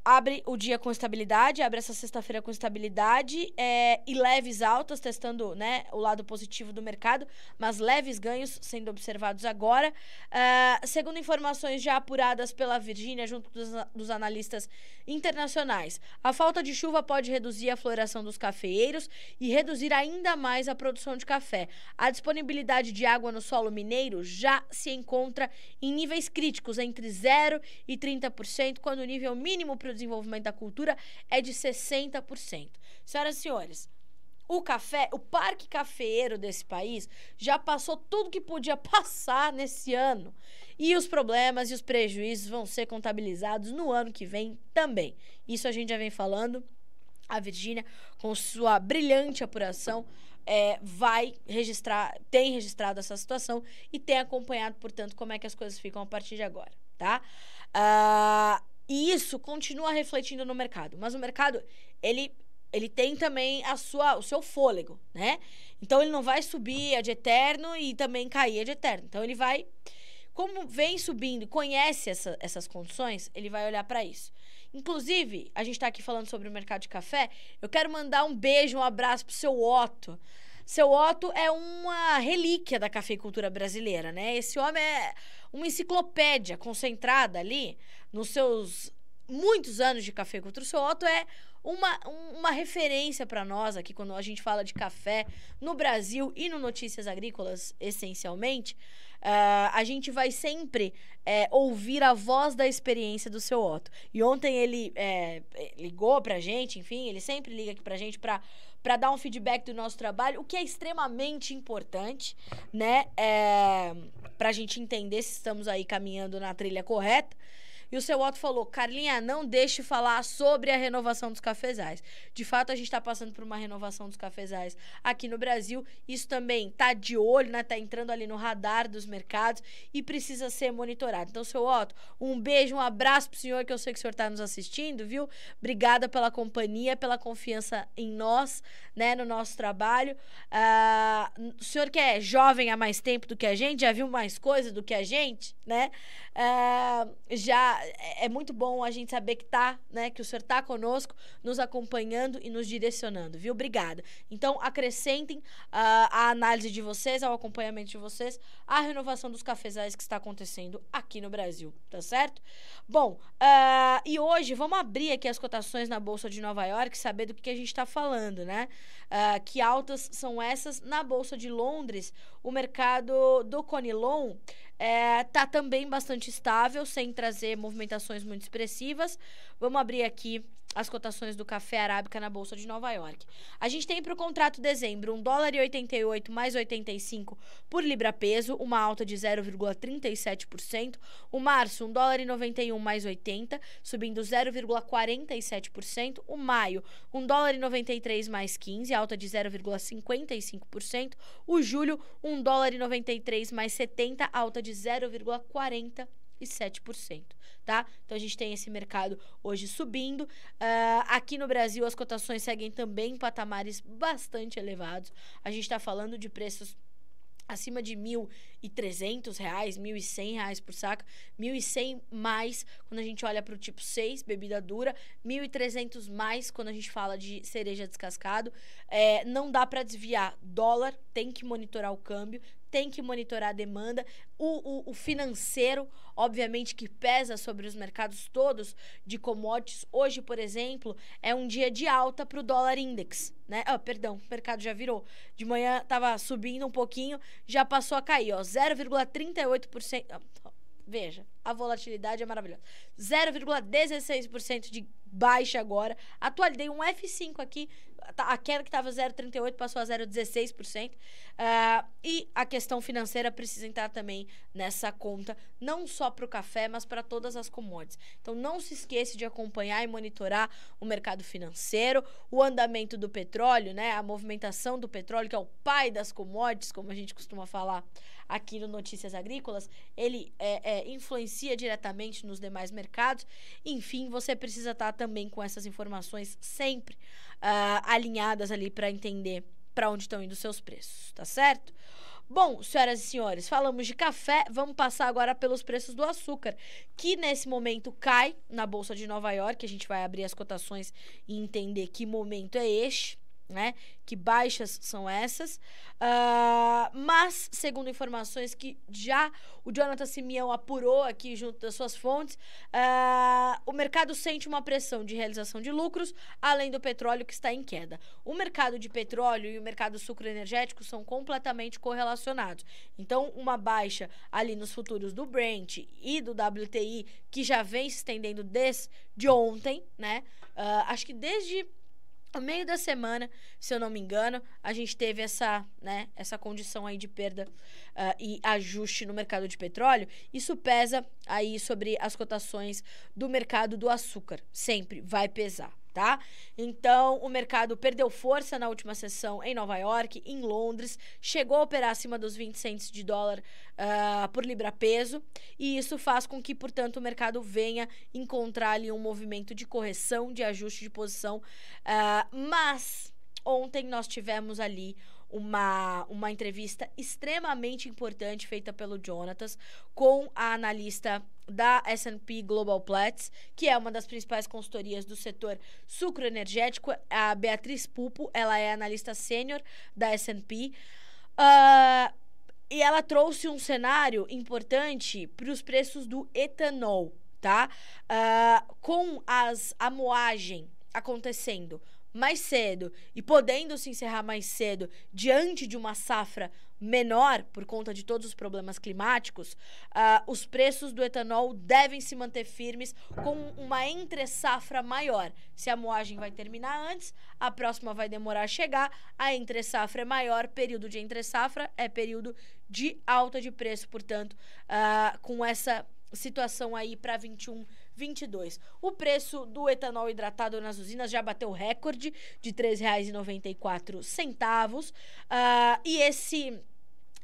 abre o dia com estabilidade, abre essa sexta-feira com estabilidade é, e leves altas, testando né, o lado positivo do mercado, mas leves ganhos sendo observados agora. Uh, segundo informações já apuradas pela Virgínia, junto dos, dos, analistas internacionais, a falta de chuva pode reduzir a floração dos cafeeiros e reduzir ainda mais a produção de café. A disponibilidade de água no solo mineiro já se encontra em níveis críticos, entre 0 e 30%, quando o nível mínimo para desenvolvimento da cultura é de 60%. Senhoras e senhores, o café, o parque cafeeiro desse país já passou tudo que podia passar nesse ano. E os problemas e os prejuízos vão ser contabilizados no ano que vem também. Isso a gente já vem falando. A Virgínia, com sua brilhante apuração, é, vai registrar, tem registrado essa situação e tem acompanhado, portanto, como é que as coisas ficam a partir de agora, tá? Uh, e isso continua refletindo no mercado. Mas o mercado, ele, ele tem também a sua, o seu fôlego, né? Então ele não vai subir de eterno e também cair de eterno. Então ele vai. Como vem subindo conhece essa, essas condições, ele vai olhar para isso. Inclusive, a gente está aqui falando sobre o mercado de café. Eu quero mandar um beijo, um abraço pro seu Otto. Seu Otto é uma relíquia da cafeicultura brasileira, né? Esse homem é uma enciclopédia concentrada ali nos seus muitos anos de cafeicultura. Seu Otto é uma, uma referência para nós aqui quando a gente fala de café no Brasil e no Notícias Agrícolas, essencialmente. Uh, a gente vai sempre é, ouvir a voz da experiência do seu Otto. E ontem ele é, ligou pra gente, enfim, ele sempre liga aqui pra gente pra, pra dar um feedback do nosso trabalho, o que é extremamente importante, né? É, pra gente entender se estamos aí caminhando na trilha correta. E o seu Otto falou: Carlinha, não deixe falar sobre a renovação dos cafezais. De fato, a gente está passando por uma renovação dos cafezais aqui no Brasil. Isso também está de olho, né? Tá entrando ali no radar dos mercados e precisa ser monitorado. Então, seu Otto, um beijo, um abraço pro senhor, que eu sei que o senhor está nos assistindo, viu? Obrigada pela companhia, pela confiança em nós, né? No nosso trabalho. Uh, o senhor que é jovem há mais tempo do que a gente, já viu mais coisa do que a gente, né? Uh, já é, é muito bom a gente saber que tá, né, que o senhor tá conosco, nos acompanhando e nos direcionando, viu? Obrigada. Então, acrescentem uh, a análise de vocês, ao acompanhamento de vocês, a renovação dos cafezais que está acontecendo aqui no Brasil, tá certo? Bom, uh, e hoje vamos abrir aqui as cotações na Bolsa de Nova York, saber do que, que a gente está falando, né? Uh, que altas são essas na Bolsa de Londres? O mercado do Conilon é, tá também bastante estável, sem trazer movimentações muito expressivas. Vamos abrir aqui as cotações do café arábica na Bolsa de Nova York. A gente tem para o contrato dezembro 1 dólar e 88 mais 85 por libra peso, uma alta de 0,37%. O março, 1 dólar e 91 mais 80, subindo 0,47%. O maio, 1 dólar e 93 mais 15, alta de 0,55%. O julho, 1 dólar e 93 mais 70, alta de 0,40% e 7%, tá? Então a gente tem esse mercado hoje subindo. Uh, aqui no Brasil as cotações seguem também em patamares bastante elevados. A gente está falando de preços acima de R$ 1.300, R$ 1.100 por saco, R$ 1.100 mais quando a gente olha para o tipo 6, bebida dura, R$ 1.300 mais quando a gente fala de cereja descascado. É, não dá para desviar dólar, tem que monitorar o câmbio, tem que monitorar a demanda. O, o, o, financeiro, obviamente, que pesa sobre os mercados todos de commodities. Hoje, por exemplo, é um dia de alta para o dólar index. Né? Oh, perdão, o mercado já virou. De manhã estava subindo um pouquinho, já passou a cair, ó, 0,38%. Veja, a volatilidade é maravilhosa. 0,16% de baixa agora. Atualizei um F5 aqui, tá, a queda que estava 0,38 passou a 0,16%. Uh, ah, e a questão financeira precisa entrar também nessa conta, não só para o café, mas para todas as commodities. Então não se esqueça de acompanhar e monitorar o mercado financeiro, o andamento do petróleo, né? A movimentação do petróleo, que é o pai das commodities, como a gente costuma falar aqui no Notícias Agrícolas, ele é, é, influencia diretamente nos demais mercados. Enfim, você precisa estar também com essas informações sempre uh, alinhadas ali para entender para onde estão indo os seus preços, tá certo? Bom, senhoras e senhores, falamos de café, vamos passar agora pelos preços do açúcar, que nesse momento cai na Bolsa de Nova York. A gente vai abrir as cotações e entender que momento é este né? Que baixas são essas. Uh, mas, segundo informações que já o Jonathan Simeão apurou aqui junto das suas fontes, uh, o mercado sente uma pressão de realização de lucros, além do petróleo que está em queda. O mercado de petróleo e o mercado sucroenergético são completamente correlacionados. Então, uma baixa ali nos futuros do Brent e do WTI, que já vem se estendendo desde ontem, né? Uh, acho que desde no meio da semana, se eu não me engano, a gente teve essa, né, essa condição aí de perda uh, e ajuste no mercado de petróleo. Isso pesa aí sobre as cotações do mercado do açúcar. Sempre vai pesar tá? Então, o mercado perdeu força na última sessão em Nova York, em Londres, chegou a operar acima dos 20 centos de dólar uh, por libra peso, e isso faz com que, portanto, o mercado venha encontrar ali um movimento de correção, de ajuste de posição, uh, mas ontem nós tivemos ali uma, uma entrevista extremamente importante feita pelo Jonatas com a analista da S&P Global Platts, que é uma das principais consultorias do setor sucroenergético, a Beatriz Pupo, ela é analista sênior da S&P. Uh, e ela trouxe um cenário importante para os preços do etanol, tá? Uh, com as, a moagem acontecendo mais cedo e podendo se encerrar mais cedo diante de uma safra menor por conta de todos os problemas climáticos, uh, os preços do etanol devem se manter firmes com uma entre-safra maior. Se a moagem vai terminar antes, a próxima vai demorar a chegar, a entre-safra é maior, período de entre-safra é período de alta de preço, portanto, uh, com essa situação aí para 21 22. O preço do etanol hidratado nas usinas já bateu recorde de R$ 3,94. Uh, e esse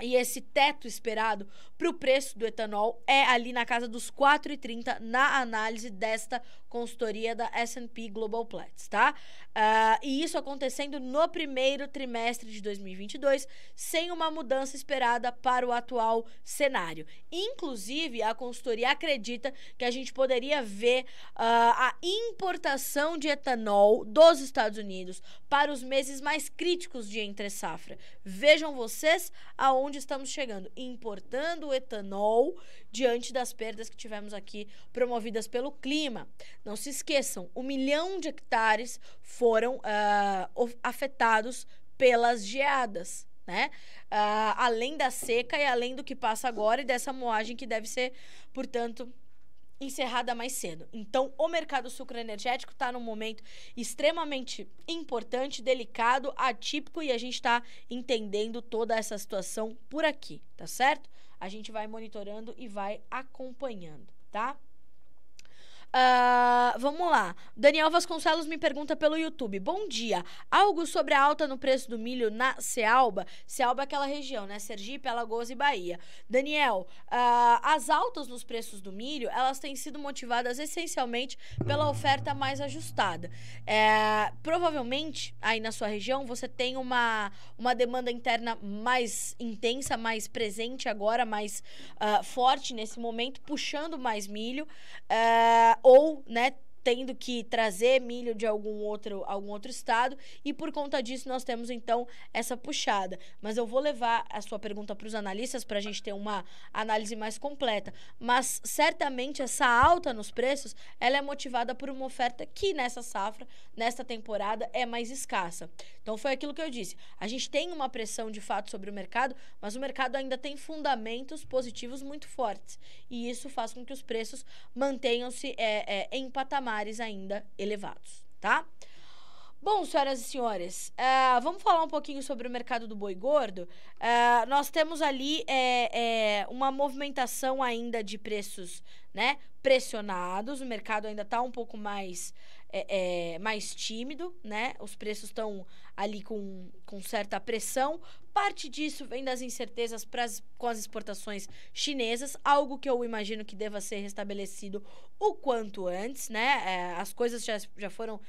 e esse teto esperado para o preço do etanol é ali na casa dos 4,30 na análise desta consultoria da S&P Global Platts, tá? Uh, e isso acontecendo no primeiro trimestre de 2022, sem uma mudança esperada para o atual cenário. Inclusive, a consultoria acredita que a gente poderia ver uh, a importação de etanol dos Estados Unidos para os meses mais críticos de entre safra. Vejam vocês aonde estamos chegando, importando o etanol diante das perdas que tivemos aqui promovidas pelo clima. Não se esqueçam, um milhão de hectares foram uh, afetados pelas geadas. Né? Uh, além da seca e além do que passa agora e dessa moagem que deve ser, portanto, encerrada mais cedo. Então, o mercado sucroenergético está num momento extremamente importante, delicado, atípico e a gente está entendendo toda essa situação por aqui, tá certo? A gente vai monitorando e vai acompanhando, tá? Uh, vamos lá. Daniel Vasconcelos me pergunta pelo YouTube. Bom dia. Algo sobre a alta no preço do milho na Cealba? Cealba é aquela região, né? Sergipe, Alagoas e Bahia. Daniel, uh, as altas nos preços do milho, elas têm sido motivadas essencialmente pela oferta mais ajustada. É, provavelmente, aí na sua região, você tem uma, uma demanda interna mais intensa, mais presente agora, mais uh, forte nesse momento, puxando mais milho. Uh, ou, né, tendo que trazer milho de algum outro, algum outro estado e por conta disso nós temos então essa puxada. Mas eu vou levar a sua pergunta para os analistas para a gente ter uma análise mais completa. Mas certamente essa alta nos preços ela é motivada por uma oferta que nessa safra, nesta temporada, é mais escassa. Então foi aquilo que eu disse. A gente tem uma pressão de fato sobre o mercado, mas o mercado ainda tem fundamentos positivos muito fortes. E isso faz com que os preços mantenham-se é, é, em patamares ainda elevados, tá? Bom, senhoras e senhores, uh, vamos falar um pouquinho sobre o mercado do boi gordo. Uh, nós temos ali é, é, uma movimentação ainda de preços né, pressionados, o mercado ainda está um pouco mais, é, mais tímido, né? Os preços estão ali com, com certa pressão. Parte disso vem das incertezas pras, com as exportações chinesas, algo que eu imagino que deva ser restabelecido o quanto antes, né? as coisas já, já foram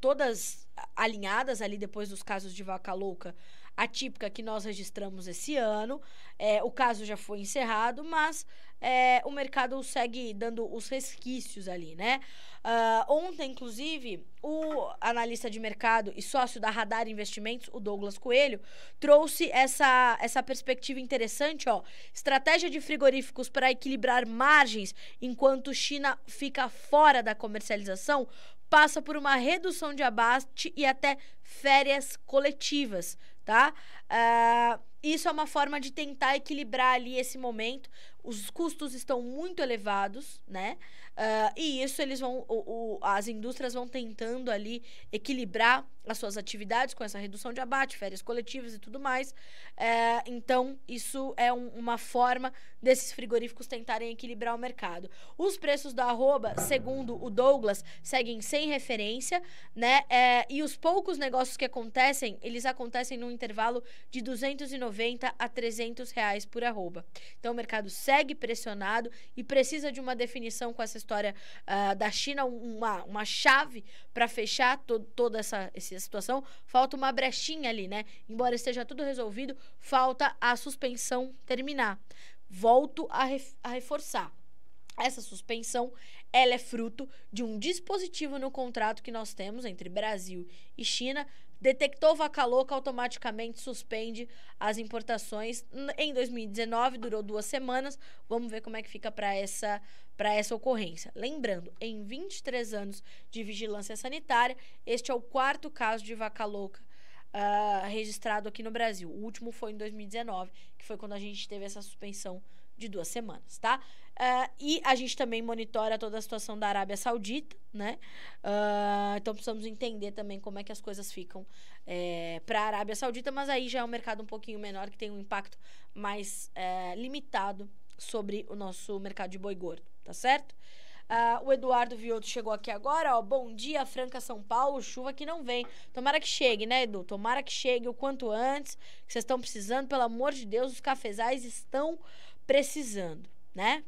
todas alinhadas ali depois dos casos de vaca louca atípica que nós registramos esse ano. É, o caso já foi encerrado, mas é, o mercado segue dando os resquícios ali, né? Uh, ontem, inclusive, o analista de mercado e sócio da Radar Investimentos, o Douglas Coelho, trouxe essa, essa perspectiva interessante, ó. Estratégia de frigoríficos para equilibrar margens enquanto China fica fora da comercialização passa por uma redução de abate e até férias coletivas, tá? Uh, isso é uma forma de tentar equilibrar ali esse momento. Os custos estão muito elevados, né? Uh, e isso eles vão, o, o, as indústrias vão tentando ali equilibrar as suas atividades com essa redução de abate, férias coletivas e tudo mais. Uh, então, isso é um, uma forma desses frigoríficos tentarem equilibrar o mercado. Os preços da arroba, segundo o Douglas, seguem sem referência, né? Uh, e os poucos negócios que acontecem, eles acontecem num intervalo de 290 a 300 reais por arroba. Então, o mercado segue pressionado e precisa de uma definição com essa história uh, da China, uma, uma chave para fechar to toda essa, essa situação. Falta uma brechinha ali, né? Embora esteja tudo resolvido, falta a suspensão terminar. Volto a, ref a reforçar. Essa suspensão ela é fruto de um dispositivo no contrato que nós temos entre Brasil e China Detectou vaca louca, automaticamente suspende as importações. Em 2019, durou duas semanas. Vamos ver como é que fica para essa, essa ocorrência. Lembrando, em 23 anos de vigilância sanitária, este é o quarto caso de vaca louca uh, registrado aqui no Brasil. O último foi em 2019, que foi quando a gente teve essa suspensão de duas semanas, tá? Uh, e a gente também monitora toda a situação da Arábia Saudita, né? Uh, então precisamos entender também como é que as coisas ficam é, para a Arábia Saudita, mas aí já é um mercado um pouquinho menor que tem um impacto mais é, limitado sobre o nosso mercado de boi gordo, tá certo? Uh, o Eduardo Vioto chegou aqui agora, ó. Bom dia, Franca São Paulo. Chuva que não vem. Tomara que chegue, né, Edu? Tomara que chegue o quanto antes. Vocês estão precisando, pelo amor de Deus, os cafezais estão precisando, né?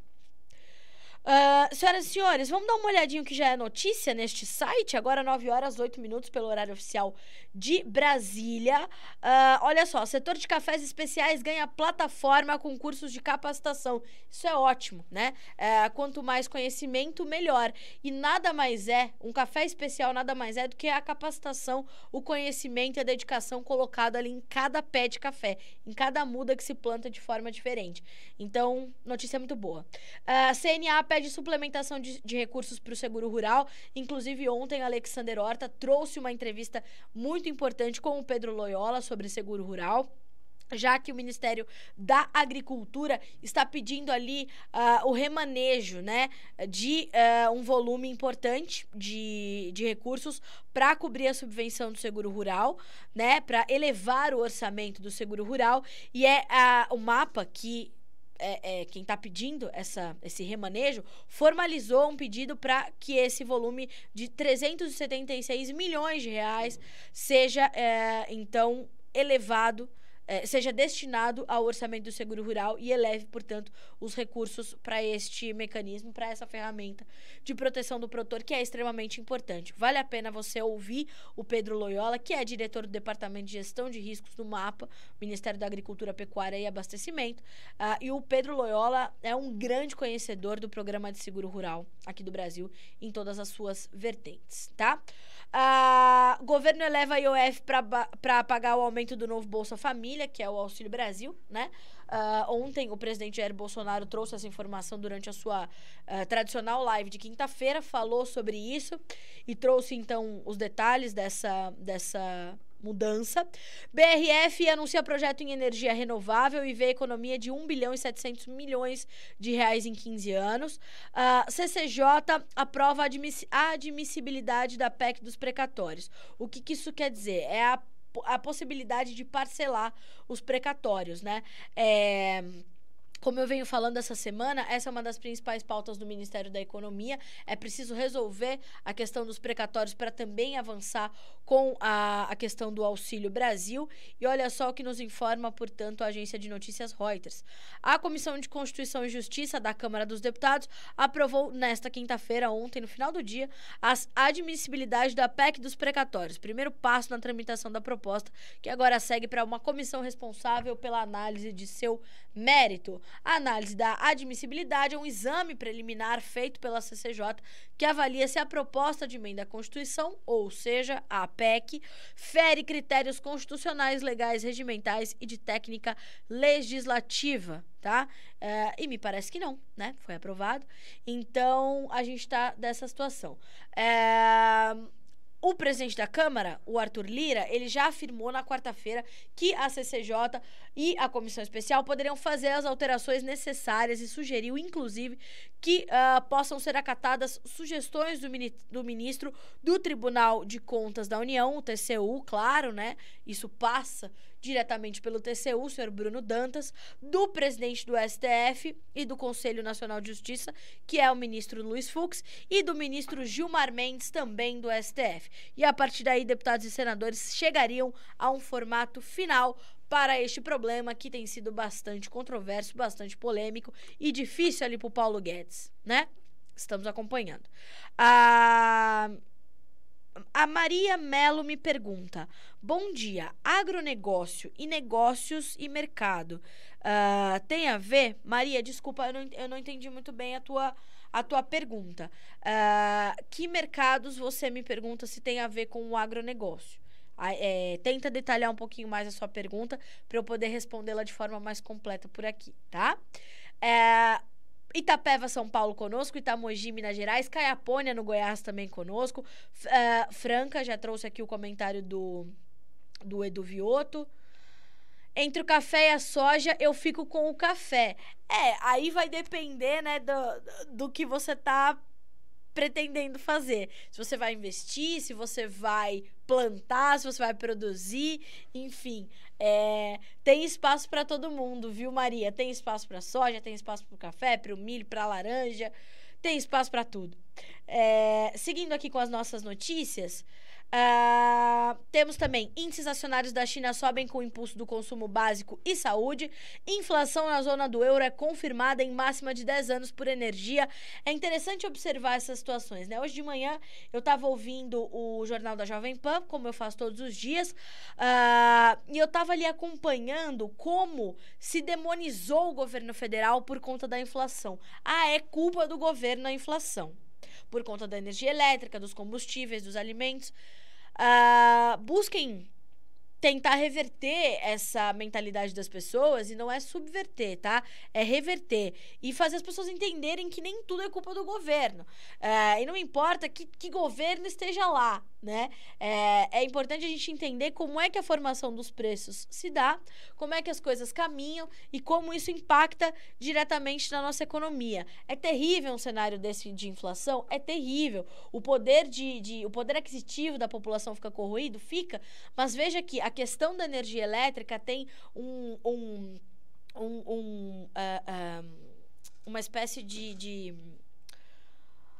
Uh, senhoras e senhores, vamos dar uma olhadinha que já é notícia neste site. Agora, 9 horas 8 minutos, pelo horário oficial de Brasília. Uh, olha só, setor de cafés especiais ganha plataforma com cursos de capacitação. Isso é ótimo, né? Uh, quanto mais conhecimento, melhor. E nada mais é, um café especial nada mais é do que a capacitação, o conhecimento e a dedicação colocado ali em cada pé de café, em cada muda que se planta de forma diferente. Então, notícia muito boa. Uh, CNA pede suplementação de, de recursos para o seguro rural. Inclusive, ontem, Alexander Horta trouxe uma entrevista muito importante com o Pedro Loyola sobre seguro rural já que o Ministério da Agricultura está pedindo ali uh, o remanejo né, de uh, um volume importante de, de recursos para cobrir a subvenção do seguro rural, né, para elevar o orçamento do seguro rural. E é uh, o mapa que é, é, quem está pedindo essa, esse remanejo formalizou um pedido para que esse volume de 376 milhões de reais seja, é, então, elevado eh, seja destinado ao orçamento do seguro rural e eleve, portanto, os recursos para este mecanismo, para essa ferramenta de proteção do produtor, que é extremamente importante. Vale a pena você ouvir o Pedro Loyola, que é diretor do Departamento de Gestão de Riscos do MAPA, Ministério da Agricultura, Pecuária e Abastecimento. Uh, e o Pedro Loyola é um grande conhecedor do programa de seguro rural aqui do Brasil, em todas as suas vertentes, tá? Uh, governo eleva a IOF para pagar o aumento do novo Bolsa Família, que é o Auxílio Brasil, né? Uh, ontem o presidente Jair Bolsonaro trouxe essa informação durante a sua uh, tradicional live de quinta-feira, falou sobre isso e trouxe então os detalhes dessa, dessa mudança. BRF anuncia projeto em energia renovável e vê economia de 1 bilhão e 700 milhões de reais em 15 anos. Uh, CCJ aprova a admissibilidade da PEC dos precatórios. O que, que isso quer dizer? É a, a possibilidade de parcelar os precatórios, né? É como eu venho falando essa semana, essa é uma das principais pautas do Ministério da Economia. É preciso resolver a questão dos precatórios para também avançar com a, a questão do Auxílio Brasil. E olha só o que nos informa, portanto, a agência de notícias Reuters. A Comissão de Constituição e Justiça da Câmara dos Deputados aprovou nesta quinta-feira, ontem, no final do dia, as admissibilidade da PEC dos precatórios. Primeiro passo na tramitação da proposta, que agora segue para uma comissão responsável pela análise de seu mérito. A análise da admissibilidade é um exame preliminar feito pela CCJ que avalia se a proposta de emenda à Constituição, ou seja, a PEC, fere critérios constitucionais, legais, regimentais e de técnica legislativa, tá? É, e me parece que não, né? Foi aprovado. Então, a gente está dessa situação. É o presidente da Câmara, o Arthur Lira, ele já afirmou na quarta-feira que a CCJ e a comissão especial poderiam fazer as alterações necessárias e sugeriu, inclusive, que uh, possam ser acatadas sugestões do, mini do ministro do Tribunal de Contas da União, o TCU, claro, né? Isso passa diretamente pelo TCU, o senhor Bruno Dantas, do presidente do STF e do Conselho Nacional de Justiça, que é o ministro Luiz Fux, e do ministro Gilmar Mendes, também do STF. E a partir daí, deputados e senadores chegariam a um formato final para este problema que tem sido bastante controverso, bastante polêmico e difícil ali para o Paulo Guedes, né? Estamos acompanhando. A, a Maria Melo me pergunta: Bom dia, agronegócio e negócios e mercado uh, tem a ver? Maria, desculpa, eu não, eu não entendi muito bem a tua, a tua pergunta. Uh, que mercados você me pergunta se tem a ver com o agronegócio? É, tenta detalhar um pouquinho mais a sua pergunta para eu poder respondê-la de forma mais completa por aqui, tá? É, Itapeva, São Paulo conosco, Itamogi, Minas Gerais, Caiapônia, no Goiás também conosco, uh, Franca, já trouxe aqui o comentário do, do Edu Vioto. Entre o café e a soja, eu fico com o café. É, aí vai depender, né, do, do que você tá pretendendo fazer. Se você vai investir, se você vai plantar, se você vai produzir, enfim. É, tem espaço para todo mundo, viu, Maria? Tem espaço para soja, tem espaço para o café, para o milho, para a laranja, tem espaço para tudo. É, seguindo aqui com as nossas notícias, Uh, temos também índices acionários da China sobem com o impulso do consumo básico e saúde. Inflação na zona do euro é confirmada em máxima de 10 anos por energia. É interessante observar essas situações, né? Hoje de manhã eu estava ouvindo o jornal da Jovem Pan, como eu faço todos os dias, uh, e eu estava ali acompanhando como se demonizou o governo federal por conta da inflação. Ah, é culpa do governo a inflação por conta da energia elétrica, dos combustíveis, dos alimentos. Uh, busquem tentar reverter essa mentalidade das pessoas e não é subverter, tá? É reverter e fazer as pessoas entenderem que nem tudo é culpa do governo. É, e não importa que, que governo esteja lá, né? É, é importante a gente entender como é que a formação dos preços se dá, como é que as coisas caminham e como isso impacta diretamente na nossa economia. É terrível um cenário desse de inflação? É terrível. O poder de, de o poder aquisitivo da população fica corroído? Fica. Mas veja que a questão da energia elétrica tem um, um, um, um uh, uh, uma espécie de, de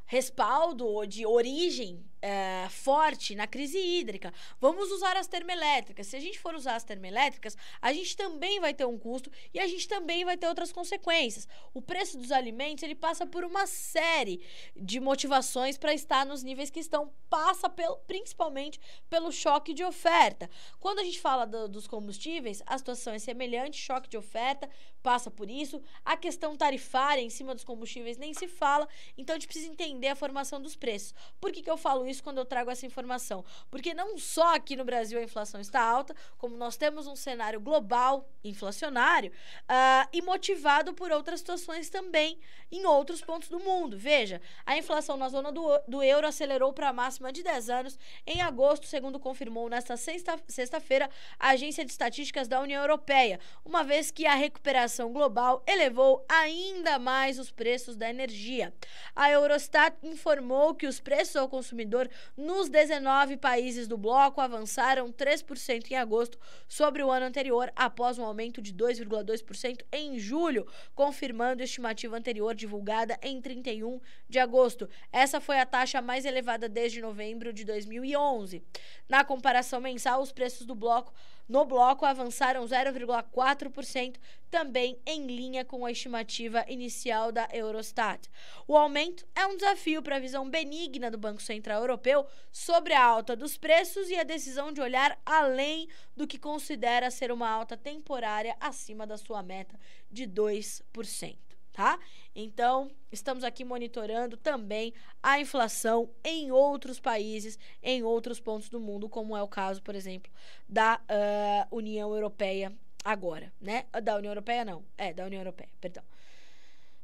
respaldo ou de origem é, forte na crise hídrica. Vamos usar as termoelétricas. Se a gente for usar as termoelétricas, a gente também vai ter um custo e a gente também vai ter outras consequências. O preço dos alimentos ele passa por uma série de motivações para estar nos níveis que estão. Passa pelo, principalmente pelo choque de oferta. Quando a gente fala do, dos combustíveis, a situação é semelhante, choque de oferta passa por isso. A questão tarifária em cima dos combustíveis nem se fala. Então a gente precisa entender a formação dos preços. Por que, que eu falo isso quando eu trago essa informação? Porque não só aqui no Brasil a inflação está alta, como nós temos um cenário global inflacionário uh, e motivado por outras situações também em outros pontos do mundo. Veja, a inflação na zona do, do euro acelerou para a máxima de 10 anos em agosto, segundo confirmou nesta sexta-feira a Agência de Estatísticas da União Europeia, uma vez que a recuperação global elevou ainda mais os preços da energia. A Eurostat informou que os preços ao consumidor nos 19 países do bloco avançaram 3% em agosto sobre o ano anterior, após um aumento de 2,2% em julho, confirmando a estimativa anterior divulgada em 31 de agosto. Essa foi a taxa mais elevada desde novembro de 2011. Na comparação mensal, os preços do bloco no bloco avançaram 0,4%, também em linha com a estimativa inicial da Eurostat. O aumento é um desafio para a visão benigna do Banco Central Europeu sobre a alta dos preços e a decisão de olhar além do que considera ser uma alta temporária acima da sua meta de 2% tá? Então, estamos aqui monitorando também a inflação em outros países, em outros pontos do mundo, como é o caso, por exemplo, da uh, União Europeia agora, né? Da União Europeia, não. É, da União Europeia, perdão.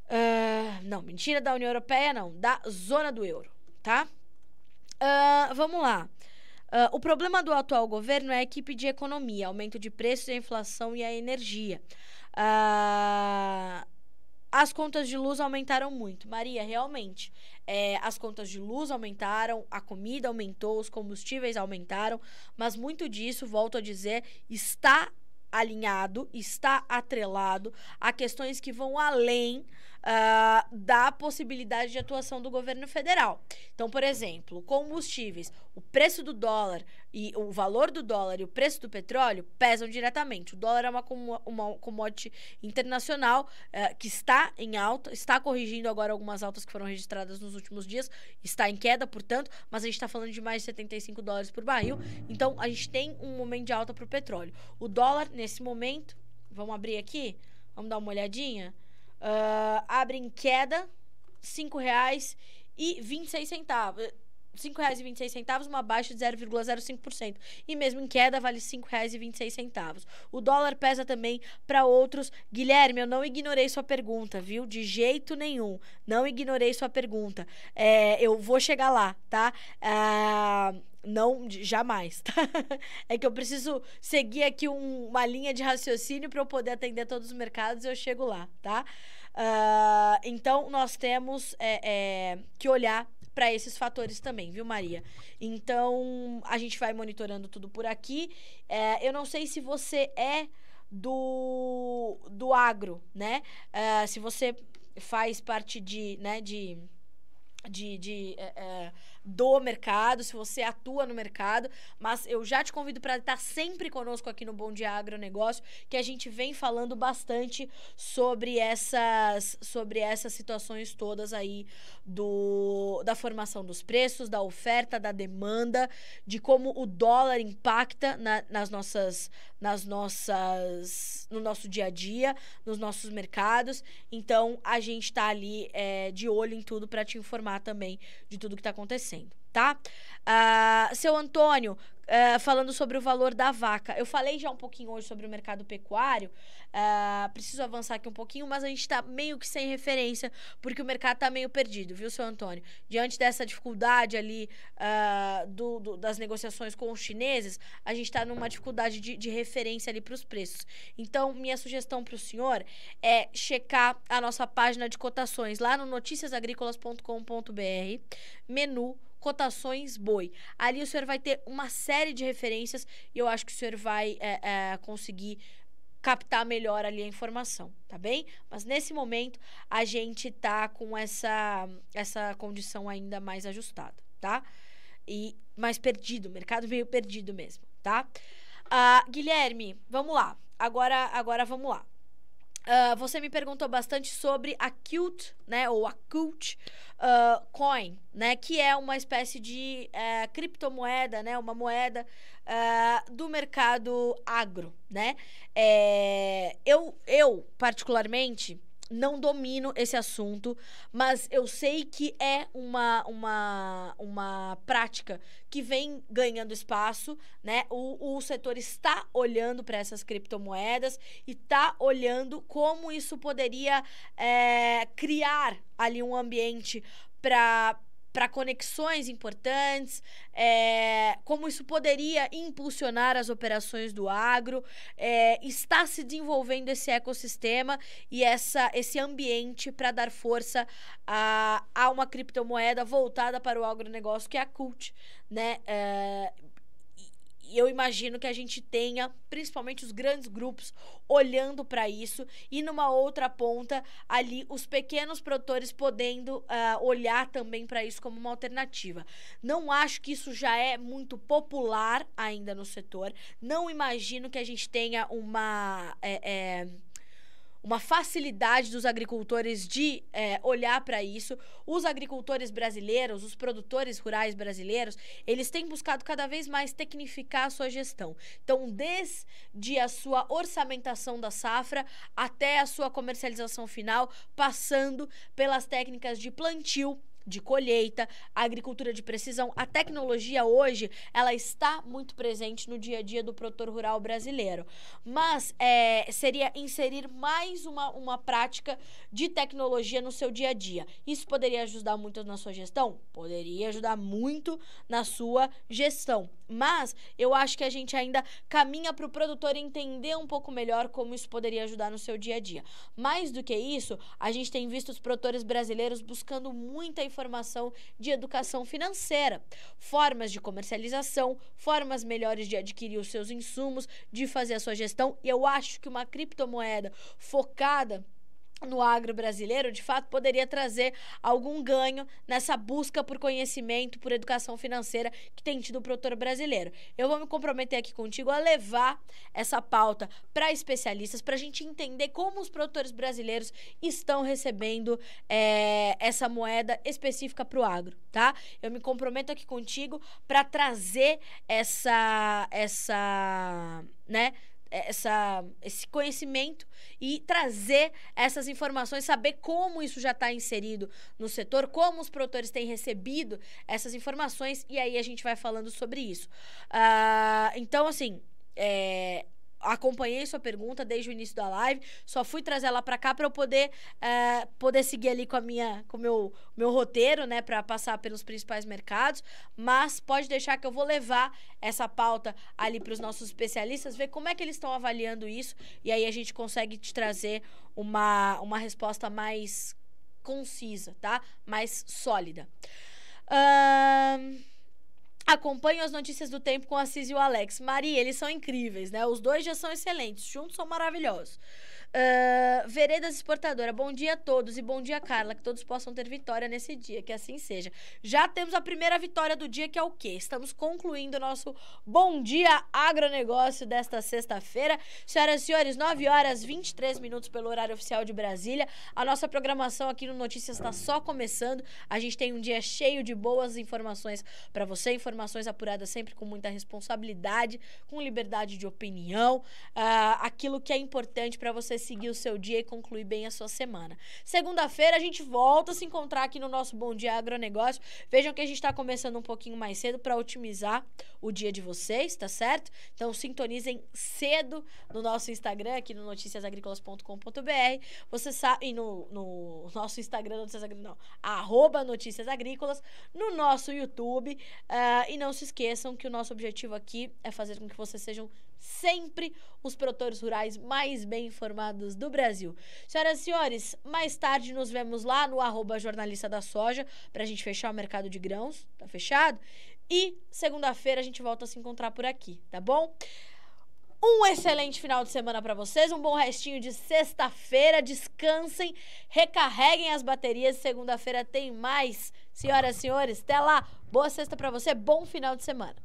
Uh, não, mentira da União Europeia, não. Da zona do euro, tá? Uh, vamos lá. Uh, o problema do atual governo é a equipe de economia, aumento de preços, a inflação e a energia. Uh, as contas de luz aumentaram muito. Maria, realmente. É, as contas de luz aumentaram, a comida aumentou, os combustíveis aumentaram, mas muito disso, volto a dizer, está alinhado, está atrelado a questões que vão além uh, da possibilidade de atuação do governo federal. Então, por exemplo, combustíveis, o preço do dólar e o valor do dólar e o preço do petróleo pesam diretamente. O dólar é uma, uma commodity internacional uh, que está em alta, está corrigindo agora algumas altas que foram registradas nos últimos dias, está em queda, portanto, mas a gente está falando de mais de 75 dólares por barril. Então, a gente tem um momento de alta para o petróleo. O dólar, nesse momento, vamos abrir aqui, vamos dar uma olhadinha. Uh, abre em queda, R$ 5,26. R$ 5,26, uma baixa de 0,05%. E mesmo em queda, vale R$ 5,26. O dólar pesa também para outros. Guilherme, eu não ignorei sua pergunta, viu? De jeito nenhum. Não ignorei sua pergunta. É, eu vou chegar lá, tá? Ah, não, jamais, tá? É que eu preciso seguir aqui um, uma linha de raciocínio para eu poder atender todos os mercados e eu chego lá, tá? Uh, então, nós temos é, é, que olhar para esses fatores também, viu, Maria? Então, a gente vai monitorando tudo por aqui. É, eu não sei se você é do, do agro, né? Uh, se você faz parte de, né, de de, de é, é, do mercado, se você atua no mercado, mas eu já te convido para estar sempre conosco aqui no Bom Dia Agronegócio, que a gente vem falando bastante sobre essas sobre essas situações todas aí do da formação dos preços, da oferta, da demanda, de como o dólar impacta na, nas nossas nas nossas no nosso dia a dia, nos nossos mercados. Então a gente está ali é, de olho em tudo para te informar também de tudo que está acontecendo tá? Uh, seu Antônio, uh, falando sobre o valor da vaca. Eu falei já um pouquinho hoje sobre o mercado pecuário. Uh, preciso avançar aqui um pouquinho, mas a gente está meio que sem referência, porque o mercado está meio perdido, viu, seu Antônio? Diante dessa dificuldade ali do, do, das negociações com os chineses, a gente está numa dificuldade de, de referência ali para os preços. Então, minha sugestão para o senhor é checar a nossa página de cotações lá no noticiasagricolas.com.br, menu cotações boi. Ali o senhor vai ter uma série de referências e eu acho que o senhor vai é, é, conseguir captar melhor ali a informação, tá bem? Mas nesse momento a gente tá com essa essa condição ainda mais ajustada, tá? e mais perdido, mercado meio perdido mesmo, tá? Uh, Guilherme, vamos lá. Agora, agora vamos lá. Uh, você me perguntou bastante sobre a Qt, né, ou a Qt uh, Coin, né, que é uma espécie de uh, criptomoeda, né, uma moeda uh, do mercado agro, né. É, eu, eu, particularmente, não domino esse assunto, mas eu sei que é uma, uma, uma prática que vem ganhando espaço, né? O, o setor está olhando para essas criptomoedas e está olhando como isso poderia é, criar ali um ambiente para para conexões importantes, é, como isso poderia impulsionar as operações do agro, é, está se desenvolvendo esse ecossistema e essa, esse ambiente para dar força a, a uma criptomoeda voltada para o agronegócio, que é a CULT, né? É, e eu imagino que a gente tenha, principalmente os grandes grupos, olhando para isso e numa outra ponta ali os pequenos produtores podendo uh, olhar também para isso como uma alternativa. Não acho que isso já é muito popular ainda no setor. Não imagino que a gente tenha uma. É, é, uma facilidade dos agricultores de é, olhar para isso. Os agricultores brasileiros, os produtores rurais brasileiros, eles têm buscado cada vez mais tecnificar a sua gestão. Então, desde a sua orçamentação da safra até a sua comercialização final, passando pelas técnicas de plantio de colheita, a agricultura de precisão, a tecnologia hoje, ela está muito presente no dia a dia do produtor rural brasileiro. Mas é, seria inserir mais uma, uma prática de tecnologia no seu dia a dia. Isso poderia ajudar muito na sua gestão? Poderia ajudar muito na sua gestão. Mas eu acho que a gente ainda caminha para o produtor entender um pouco melhor como isso poderia ajudar no seu dia a dia. Mais do que isso, a gente tem visto os produtores brasileiros buscando muita informação de educação financeira, formas de comercialização, formas melhores de adquirir os seus insumos, de fazer a sua gestão. E eu acho que uma criptomoeda focada no agro brasileiro, de fato, poderia trazer algum ganho nessa busca por conhecimento, por educação financeira que tem tido o produtor brasileiro. Eu vou me comprometer aqui contigo a levar essa pauta para especialistas, para a gente entender como os produtores brasileiros estão recebendo é, essa moeda específica para o agro, tá? Eu me comprometo aqui contigo para trazer essa, essa, né? Essa, esse conhecimento e trazer essas informações, saber como isso já está inserido no setor, como os produtores têm recebido essas informações, e aí a gente vai falando sobre isso. Uh, então, assim, é, acompanhei sua pergunta desde o início da live, só fui trazer ela para cá para eu poder uh, poder seguir ali com a minha com o meu, meu roteiro, né, para passar pelos principais mercados, mas pode deixar que eu vou levar essa pauta ali para os nossos especialistas, ver como é que eles estão avaliando isso e aí a gente consegue te trazer uma, uma resposta mais concisa, tá? Mais sólida. Uh... Acompanho as notícias do tempo com a Cis e o Alex. Maria, eles são incríveis, né? Os dois já são excelentes, juntos são maravilhosos. Uh, Veredas Exportadora, bom dia a todos e bom dia, Carla. Que todos possam ter vitória nesse dia, que assim seja. Já temos a primeira vitória do dia, que é o quê? Estamos concluindo o nosso Bom Dia Agronegócio desta sexta-feira. Senhoras e senhores, 9 horas 23 minutos pelo horário oficial de Brasília. A nossa programação aqui no Notícias está só começando. A gente tem um dia cheio de boas informações para você, informações apuradas sempre com muita responsabilidade, com liberdade de opinião, uh, aquilo que é importante para você seguir o seu dia e concluir bem a sua semana. Segunda-feira a gente volta a se encontrar aqui no nosso Bom Dia Agronegócio. Vejam que a gente está começando um pouquinho mais cedo para otimizar o dia de vocês, tá certo? Então sintonizem cedo no nosso Instagram, aqui no noticiasagricolas.com.br. Você sabe, e no, no nosso Instagram, Notícias Agrícolas, não, arroba Notícias Agrícolas, no nosso YouTube. Uh, e não se esqueçam que o nosso objetivo aqui é fazer com que vocês sejam sempre os produtores rurais mais bem informados do Brasil. Senhoras e senhores, mais tarde nos vemos lá no arroba jornalista da soja para a gente fechar o mercado de grãos. Tá fechado? E segunda-feira a gente volta a se encontrar por aqui, tá bom? Um excelente final de semana para vocês, um bom restinho de sexta-feira. Descansem, recarreguem as baterias. Segunda-feira tem mais Senhoras e senhores, até lá. Boa sexta para você, bom final de semana.